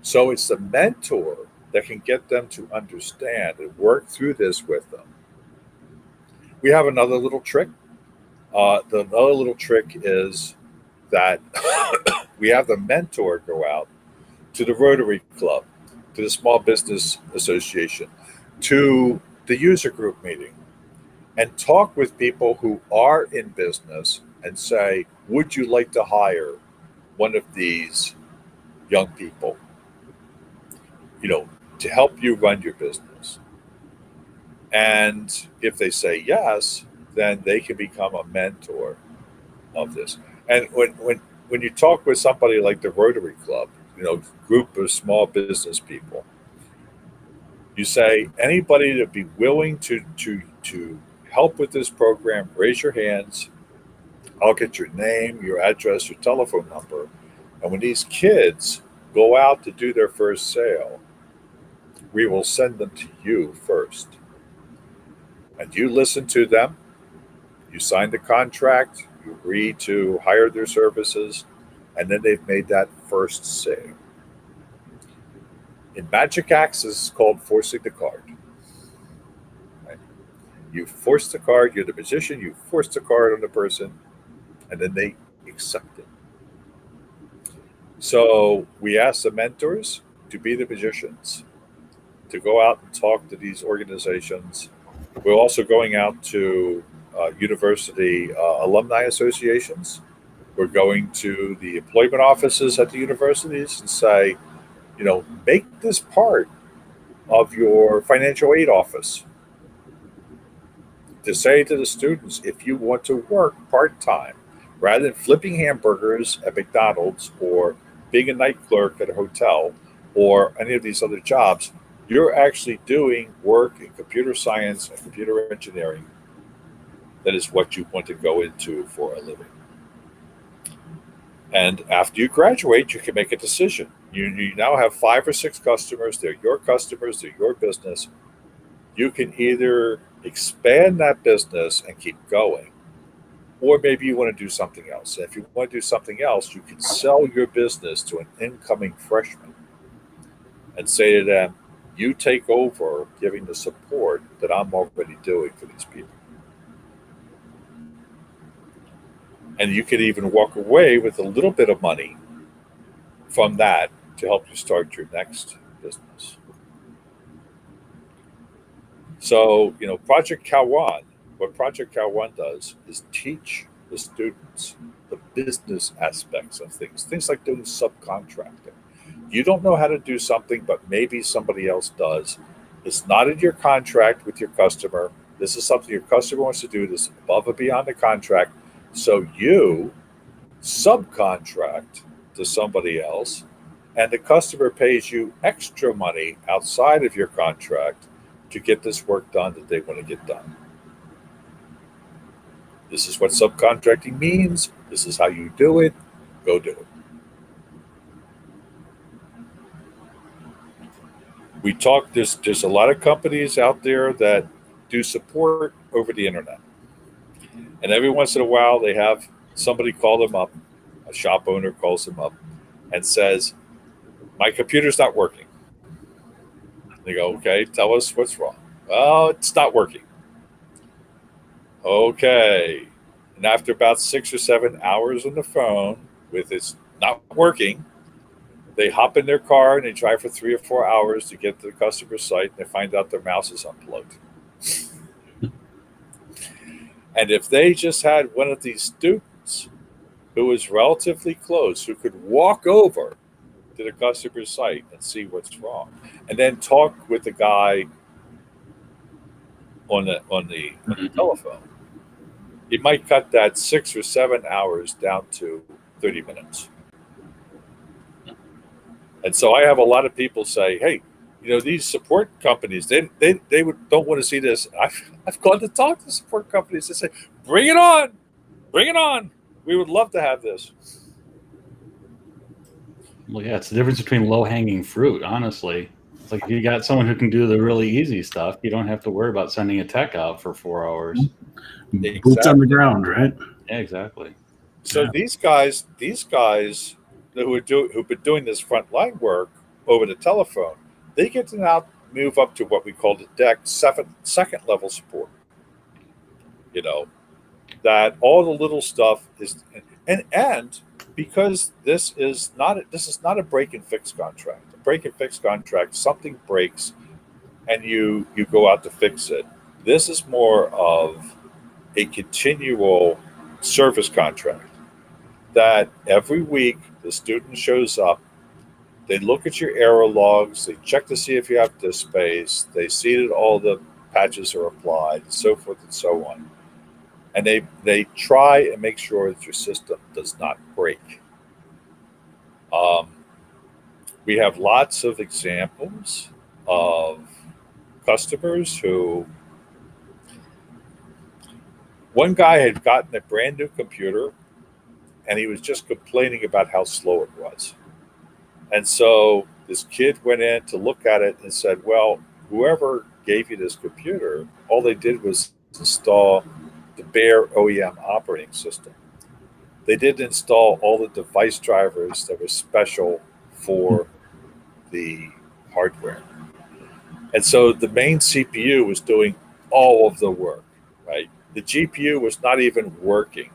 So it's the mentor that can get them to understand and work through this with them. We have another little trick. Uh, the other little trick is that we have the mentor go out to the Rotary Club, to the Small Business Association, to the user group meeting, and talk with people who are in business and say, Would you like to hire one of these young people? You know, to help you run your business. And if they say yes, then they can become a mentor of this. And when when when you talk with somebody like the Rotary Club, you know, group of small business people, you say anybody to be willing to to to help with this program, raise your hands. I'll get your name, your address, your telephone number. And when these kids go out to do their first sale, we will send them to you first. And you listen to them, you sign the contract, you agree to hire their services, and then they've made that first sale. In Magic Acts, this is called forcing the card. You force the card, you're the magician, you force the card on the person, and then they accept it. So we ask the mentors to be the magicians, to go out and talk to these organizations. We're also going out to uh, university uh, alumni associations. We're going to the employment offices at the universities and say, you know, make this part of your financial aid office. To say to the students, if you want to work part time, rather than flipping hamburgers at McDonald's or being a night clerk at a hotel or any of these other jobs, you're actually doing work in computer science and computer engineering. That is what you want to go into for a living. And after you graduate, you can make a decision. You, you now have five or six customers, they're your customers, they're your business. You can either expand that business and keep going, or maybe you want to do something else. And if you want to do something else, you can sell your business to an incoming freshman and say to them, You take over giving the support that I'm already doing for these people. And you could even walk away with a little bit of money from that to help you start your next business. So, you know, Project Cauã, what Project Cauã does is teach the students the business aspects of things, things like doing subcontracting. You don't know how to do something, but maybe somebody else does. It's not in your contract with your customer. This is something your customer wants to do. This above and beyond the contract. So you subcontract to somebody else, and the customer pays you extra money outside of your contract to get this work done that they want to get done. This is what subcontracting means. This is how you do it. Go do it. We talk. There's there's a lot of companies out there that do support over the internet, and every once in a while they have somebody call them up. A shop owner calls them up and says, "My computer's not working." They go, "Okay, tell us what's wrong." Well, it's not working. Okay. And after about six or seven hours on the phone with it's not working, they hop in their car and they drive for three or four hours to get to the customer site and they find out their mouse is unplugged. and if they just had one of these students who was relatively close, who could walk over to the customer site and see what's wrong, and then talk with the guy on the on the, on the telephone, it might cut that six or seven hours down to 30 minutes. And so I have a lot of people say, hey, you know, these support companies, they they, they would, don't want to see this. I've, I've gone to talk to support companies. They say, bring it on, bring it on. We would love to have this. Well, yeah, it's the difference between low hanging fruit, honestly. It's like if you got someone who can do the really easy stuff, you don't have to worry about sending a tech out for four hours. Exactly. Boots on the ground, right? Yeah, exactly. So Yeah. these guys, these guys who do, who've been doing this frontline work over the telephone, they get to now move up to what we call the deck seven, second level support. You know, that all the little stuff is and and because this is not a, this is not a break and fix contract. A break and fix contract, something breaks, and you you go out to fix it. This is more of a continual service contract that every week the student shows up they look at your error logs they check to see if you have disk space they see that all the patches are applied and so forth and so on. And they they try and make sure that your system does not break. Um, we have lots of examples of customers who one guy had gotten a brand new computer and he was just complaining about how slow it was. And so this kid went in to look at it and said, Well, whoever gave you this computer, all they did was install the bare OEM operating system. They didn't install all the device drivers that were special for the hardware. And so the main CPU was doing all of the work, right? The GPU was not even working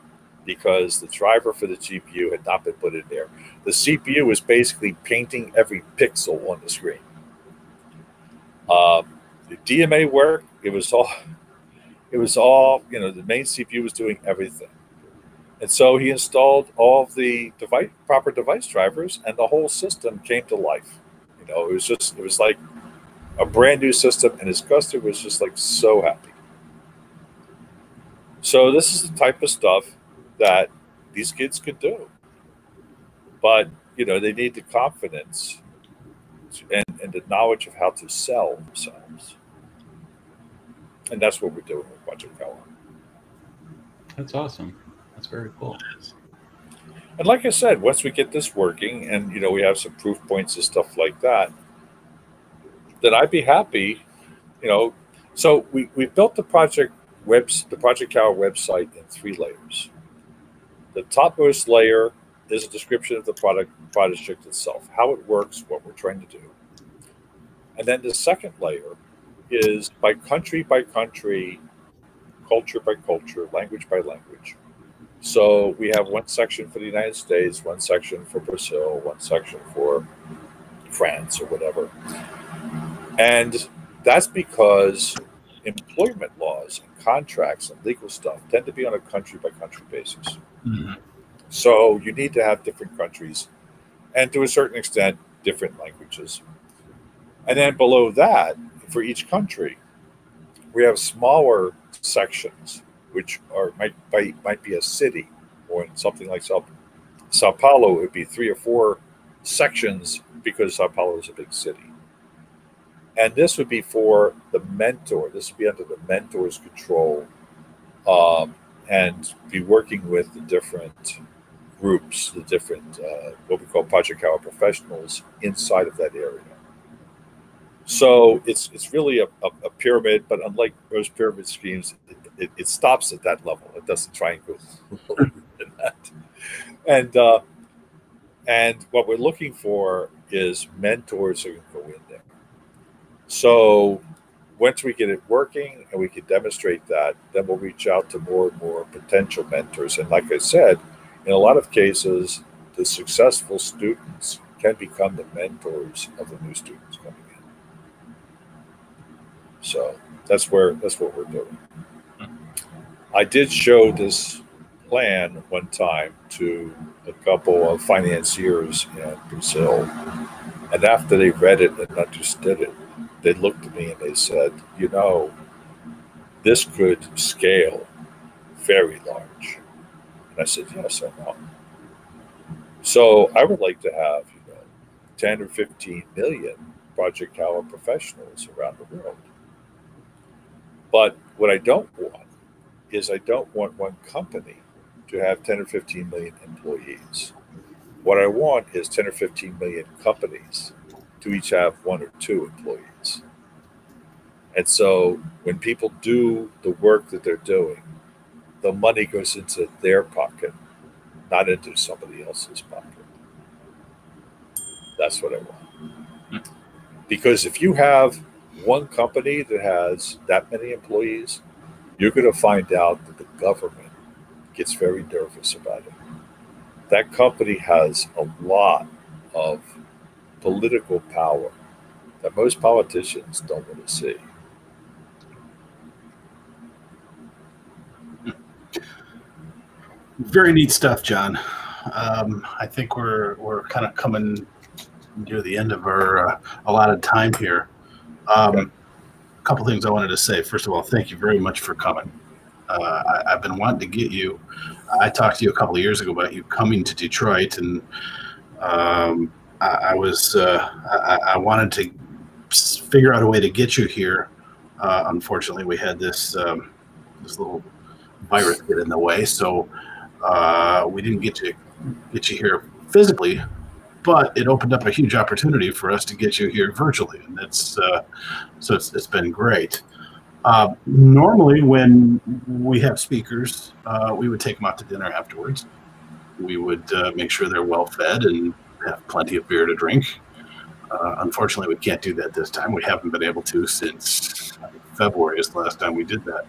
because the driver for the GPU had not been put in there. The CPU was basically painting every pixel on the screen. Um, the DMA work, it was all, it was all, you know, the main CPU was doing everything. And so he installed all the device, proper device drivers, and the whole system came to life. You know, it was just, it was like a brand new system, and his customer was just like so happy. So this is the type of stuff that these kids could do. But, you know, they need the confidence and, and the knowledge of how to sell themselves. And that's what we're doing with Project Cauã. That's awesome. That's very cool. And like I said, once we get this working and, you know, we have some proof points and stuff like that, then I'd be happy, you know. So we, we built the project webs the Project Cauã website in three layers. The topmost layer is a description of the product project itself, how it works, what we're trying to do. And then the second layer is by country by country, culture by culture, language by language. So we have one section for the United States, one section for Brazil, one section for France or whatever. And that's because employment laws and contracts and legal stuff tend to be on a country by country basis. Mhm. So you need to have different countries and to a certain extent, different languages. And then below that, for each country, we have smaller sections, which are might might, might be a city, or in something like Sao, Sao Paulo, it would be three or four sections because Sao Paulo is a big city. And this would be for the mentor. This would be under the mentor's control um, and be working with the different groups, the different, uh, what we call Project Cauã professionals inside of that area. So it's it's really a, a, a pyramid, but unlike most pyramid schemes, it, it, it, stops at that level. It doesn't try and go than that. And uh, and what we're looking for is mentors who can go in. So once we get it working and we can demonstrate that, then we'll reach out to more and more potential mentors. And like I said, in a lot of cases, the successful students can become the mentors of the new students coming in. So that's where that's what we're doing. I did show this plan one time to a couple of financiers in Brazil, and after they read it and understood it, they looked at me and they said, you know, this could scale very large. And I said, yes, I know. So I would like to have, you know, 10 or 15 million Project Tower professionals around the world. But what I don't want is I don't want one company to have 10 or 15 million employees. What I want is 10 or 15 million companies to each have one or two employees. And so when people do the work that they're doing, the money goes into their pocket, not into somebody else's pocket. That's what I want. Because if you have one company that has that many employees, you're going to find out that the government gets very nervous about it. That company has a lot of political power that most politicians don't want to see. Very neat stuff, Jon. Um, I think we're we're kind of coming near the end of our uh, allotted time here. Um, okay. A couple things I wanted to say. First of all, thank you very much for coming. Uh, I, have been wanting to get you. I talked to you a couple of years ago about you coming to Detroit, and um, I, I, was uh, I, I, wanted to figure out a way to get you here. Uh, unfortunately, we had this um, this little virus get in the way, so uh, we didn't get to get you here physically but it opened up a huge opportunity for us to get you here virtually, and it's uh, so it's, it's been great. Uh, normally, when we have speakers, uh, we would take them out to dinner afterwards. We would make sure they're well fed and have plenty of beer to drink. Uh, unfortunately, we can't do that this time. We haven't been able to since February is the last time we did that.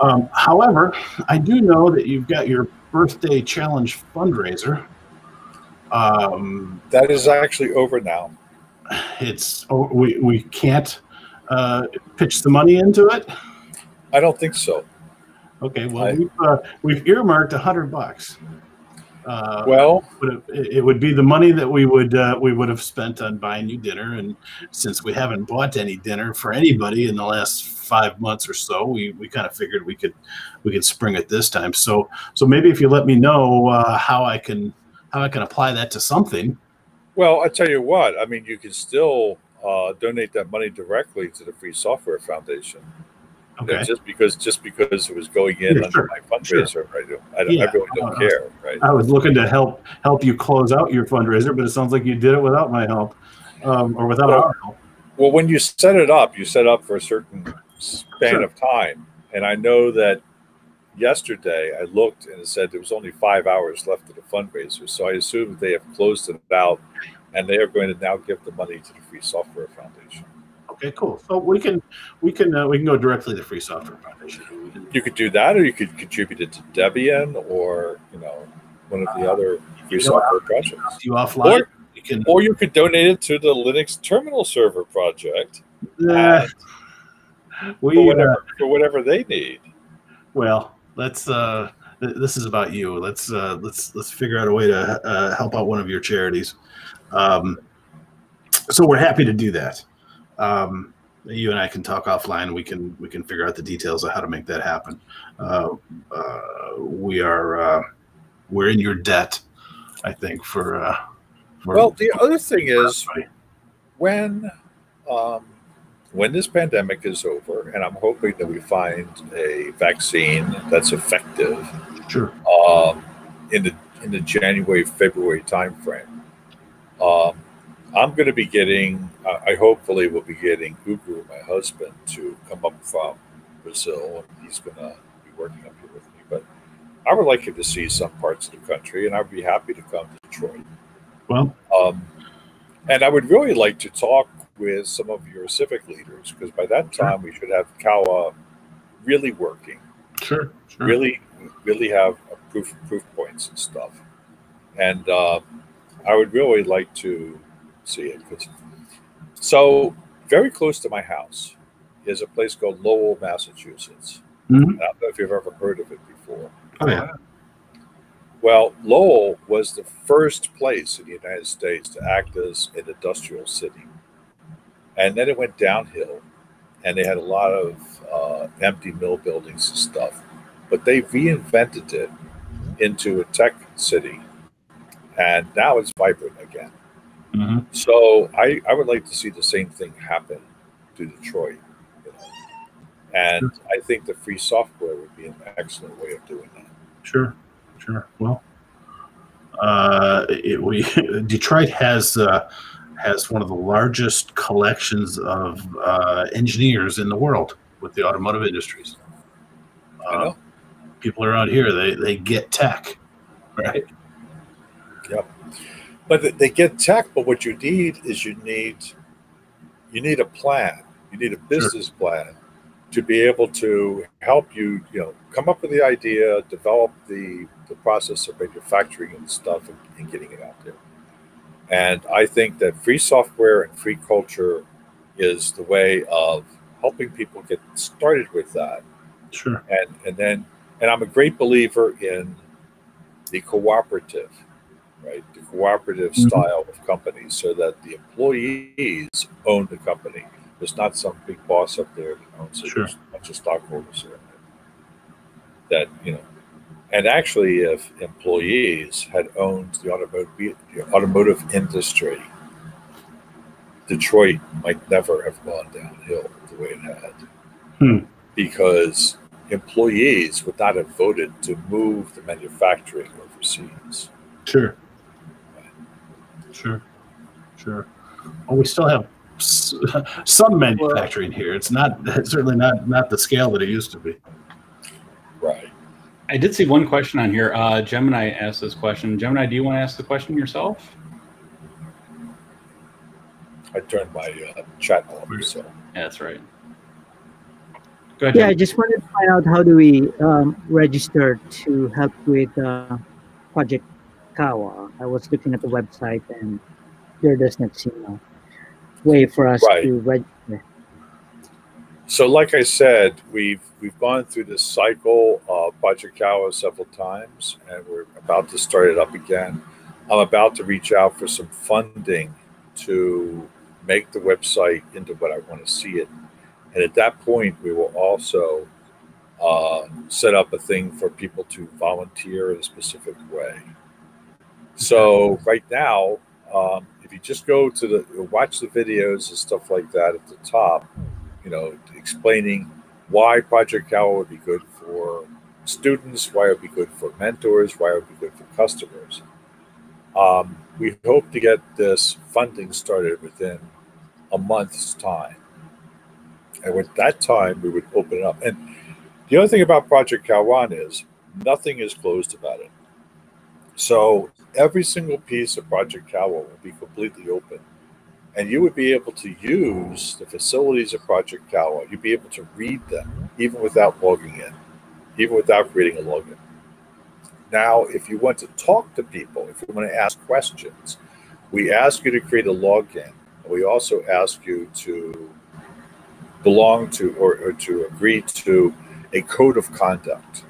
Um, however, I do know that you've got your birthday challenge fundraiser um, that is actually over now. It's oh, we we can't uh, pitch the money into it. I don't think so. Okay, well I, we've, uh, we've earmarked a hundred bucks. Uh, well, it, it, would be the money that we would uh, we would have spent on buying you dinner, and since we haven't bought any dinner for anybody in the last five months or so, we, we kind of figured we could we could spring it this time. So so maybe if you let me know uh, how I can how I can apply that to something. Well, I tell you what, I mean, you can still uh, donate that money directly to the Free Software Foundation. Okay. just because just because it was going in yeah, under sure. my fundraiser, sure. right? I, yeah. I really don't uh, care, right? I was looking to help help you close out your fundraiser, but it sounds like you did it without my help, um, or without well, our help. Well, when you set it up, you set up for a certain span sure. of time, and I know that yesterday I looked and it said there was only five hours left of the fundraiser. So I assume they have closed it out and they are going to now give the money to the Free Software Foundation. Okay, cool. So we can we can uh, we can go directly to Free Software Foundation. You could do that, or you could contribute it to Debian, or you know one of the uh, other free software projects. You offline. Or you, can, or you could donate it to the Linux Terminal Server project. Uh, we, for, whatever, uh, for whatever they need. Well, let's uh this is about you let's uh let's let's figure out a way to uh, help out one of your charities um so we're happy to do that um you and i can talk offline. We can we can figure out the details of how to make that happen. Uh, uh we are uh we're in your debt i think for uh for well the other thing is when um when this pandemic is over, and I'm hoping that we find a vaccine that's effective, sure, um, in the in the January February timeframe, um, I'm going to be getting, uh, I hopefully will be getting Ugu, my husband, to come up from Brazil. He's going to be working up here with me. But I would like him to see some parts of the country, and I'd be happy to come to Detroit. Well, Um, and I would really like to talk with some of your civic leaders because by that Sure. time we should have Cauã really working, sure, sure. really, really have a proof proof points and stuff. And uh, I would really like to see it. So very close to my house is a place called Lowell, Massachusetts. Mhm. I don't know if you've ever heard of it before. Oh, yeah. Well, Lowell was the first place in the United States to act as an industrial city. And then it went downhill, and they had a lot of uh, empty mill buildings and stuff. But they reinvented it into a tech city, and now it's vibrant again. Hmm So I, I would like to see the same thing happen to Detroit. You know? And I think the free software would be an excellent way of doing that. Sure, sure. Well, uh, it, we Detroit has uh, has one of the largest collections of uh, engineers in the world with the automotive industries. I Uh, know. people around here they they get tech, right? But they- get tech, but what you need is you need you need a plan. You need a business plan to be able to help you, you know, come up with the idea, develop the the process of manufacturing and stuff and, and getting it out there. And I think that free software and free culture is the way of helping people get started with that Sure. and and then and I'm a great believer in the cooperative, right? The cooperative Mhm. style of companies, so that the employees own the company. There's not some big boss up there that owns it. Sure. There's a bunch of stockholders there. That you know, and actually, if employees had owned the automotive the automotive industry, Detroit might never have gone downhill the way it had Hmm. because employees would not have voted to move the manufacturing overseas. Sure. Sure. Sure. Well, we still have some manufacturing here. It's not it's certainly not not the scale that it used to be. Right. I did see one question on here. Uh, Gemini asked this question. Gemini, do you want to ask the question yourself? I turned my uh, chat off. so Yeah, that's right. Go ahead. Yeah, I just wanted to find out how do we um, register to help with uh, Project Cauã. I was looking at the website and there does not seem a way for us Right. to register. so like I said, we've we've gone through this cycle of Project Cauã several times, and we're about to start it up again. I'm about to reach out for some funding to make the website into what I want to see it, and at that point, we will also uh, set up a thing for people to volunteer in a specific way. So right now, um, if you just go to the watch the videos and stuff like that at the top, you know, explaining why Project Cauã would be good for students, why it would be good for mentors, why it would be good for customers. Um, we hope to get this funding started within a month's time. And with that time, we would open it up. And the other thing about Project Cauã is nothing is closed about it. So every single piece of Project Cauã will be completely open. And you would be able to use the facilities of Project Cauã. You'd be able to read them even without logging in, even without creating a login. Now, if you want to talk to people, if you want to ask questions, we ask you to create a login. We also ask you to belong to or, or to agree to a code of conduct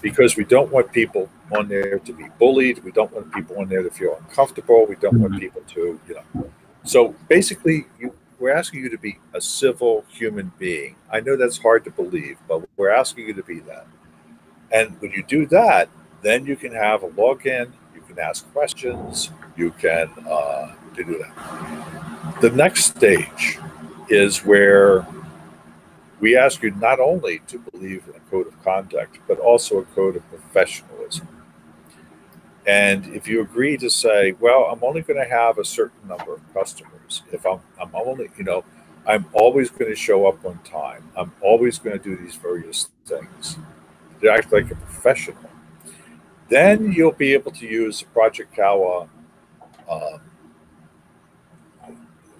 because we don't want people on there to be bullied. We don't want people on there to feel uncomfortable. We don't want people to, you know. So basically, you, we're asking you to be a civil human being. I know that's hard to believe, but we're asking you to be that. And when you do that, then you can have a login. You can ask questions. You can uh, do that. The next stage is where we ask you not only to believe in a code of conduct, but also a code of professionalism. And if you agree to say, well, I'm only going to have a certain number of customers, if I'm, I'm only, you know, I'm always going to show up on time. I'm always going to do these various things to act like a professional. Then you'll be able to use Project Cauã um,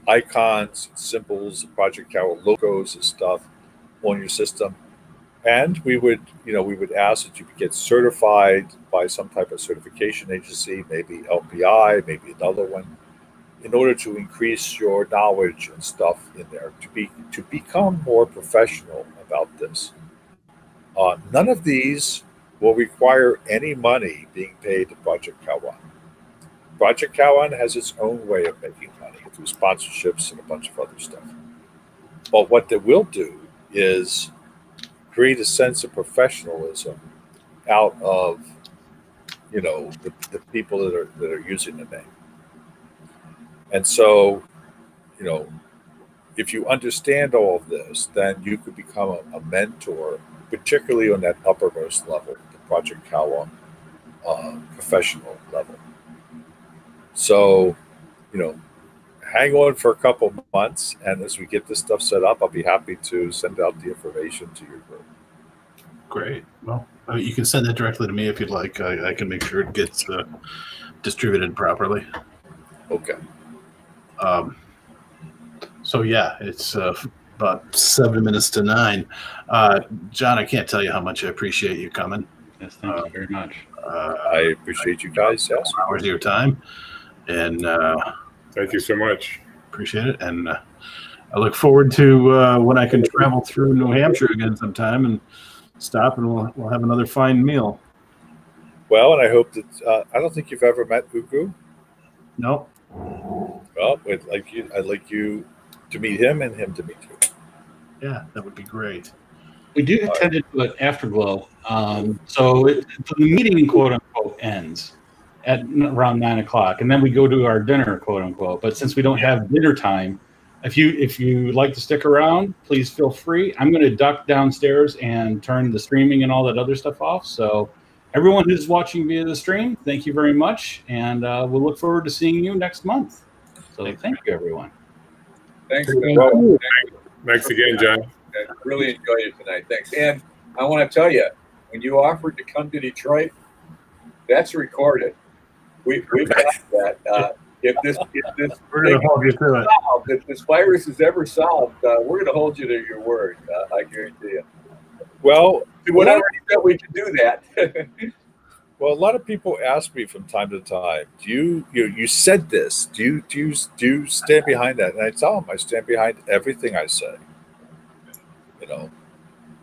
icons, symbols, Project Cauã logos and stuff on your system. And we would, you know, we would ask that you get certified by some type of certification agency, maybe LPI, maybe another one, in order to increase your knowledge and stuff in there to be to become more professional about this. Uh, none of these will require any money being paid to Project Cauã. Project Cauã has its own way of making money through sponsorships and a bunch of other stuff. But what they will do is create a sense of professionalism out of you know the, the people that are that are using the name. And so, you know, if you understand all of this, then you could become a, a mentor, particularly on that uppermost level, the Project Cauã uh, professional level. So, you know, hang on for a couple months, and as we get this stuff set up, I'll be happy to send out the information to your group. Great. Well, uh, you can send that directly to me if you'd like. I, I can make sure it gets uh, distributed properly. Okay. Um, so yeah, it's uh, about seven minutes to nine. Uh, Jon, I can't tell you how much I appreciate you coming. Yes, thank you very much. Uh, I appreciate you guys. Yes. hours of your time, and uh, Thank you so much. appreciate it. And uh, I look forward to uh, when I can travel through New Hampshire again sometime and stop, and we'll we'll have another fine meal. Well, and I hope that uh, I don't think you've ever met Ugu. No, Well, I'd like you. I'd like you to meet him and him to meet you. yeah, that would be great. We do tend to do an afterglow. Um, so it, the meeting, quote unquote, ends at around nine o'clock, and then we go to our dinner, quote unquote. But since we don't have dinner time, if you if you like to stick around, please feel free. I'm going to duck downstairs and turn the streaming and all that other stuff off. So everyone who's watching via the stream, thank you very much, and uh, we'll look forward to seeing you next month. So thank you, everyone. Thanks. Thank Ben. you. Thanks again, Jon. I really enjoyed it tonight. Thanks. And I want to tell you, when you offered to come to Detroit, that's recorded. We, we've got that. Uh, if this, if this, We're going to hold you to it. solved, if this virus is ever solved, uh, we're going to hold you to your word. Uh, I guarantee you. Well, Do whatever you said we can do that. well, a lot of people ask me from time to time, "Do you you you said this? Do you do you do you stand behind that?" And I tell them, I stand behind everything I say. You know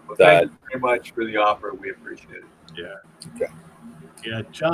Well, that Thank you very much for the offer. We appreciate it. Yeah. Okay. Yeah, Jon.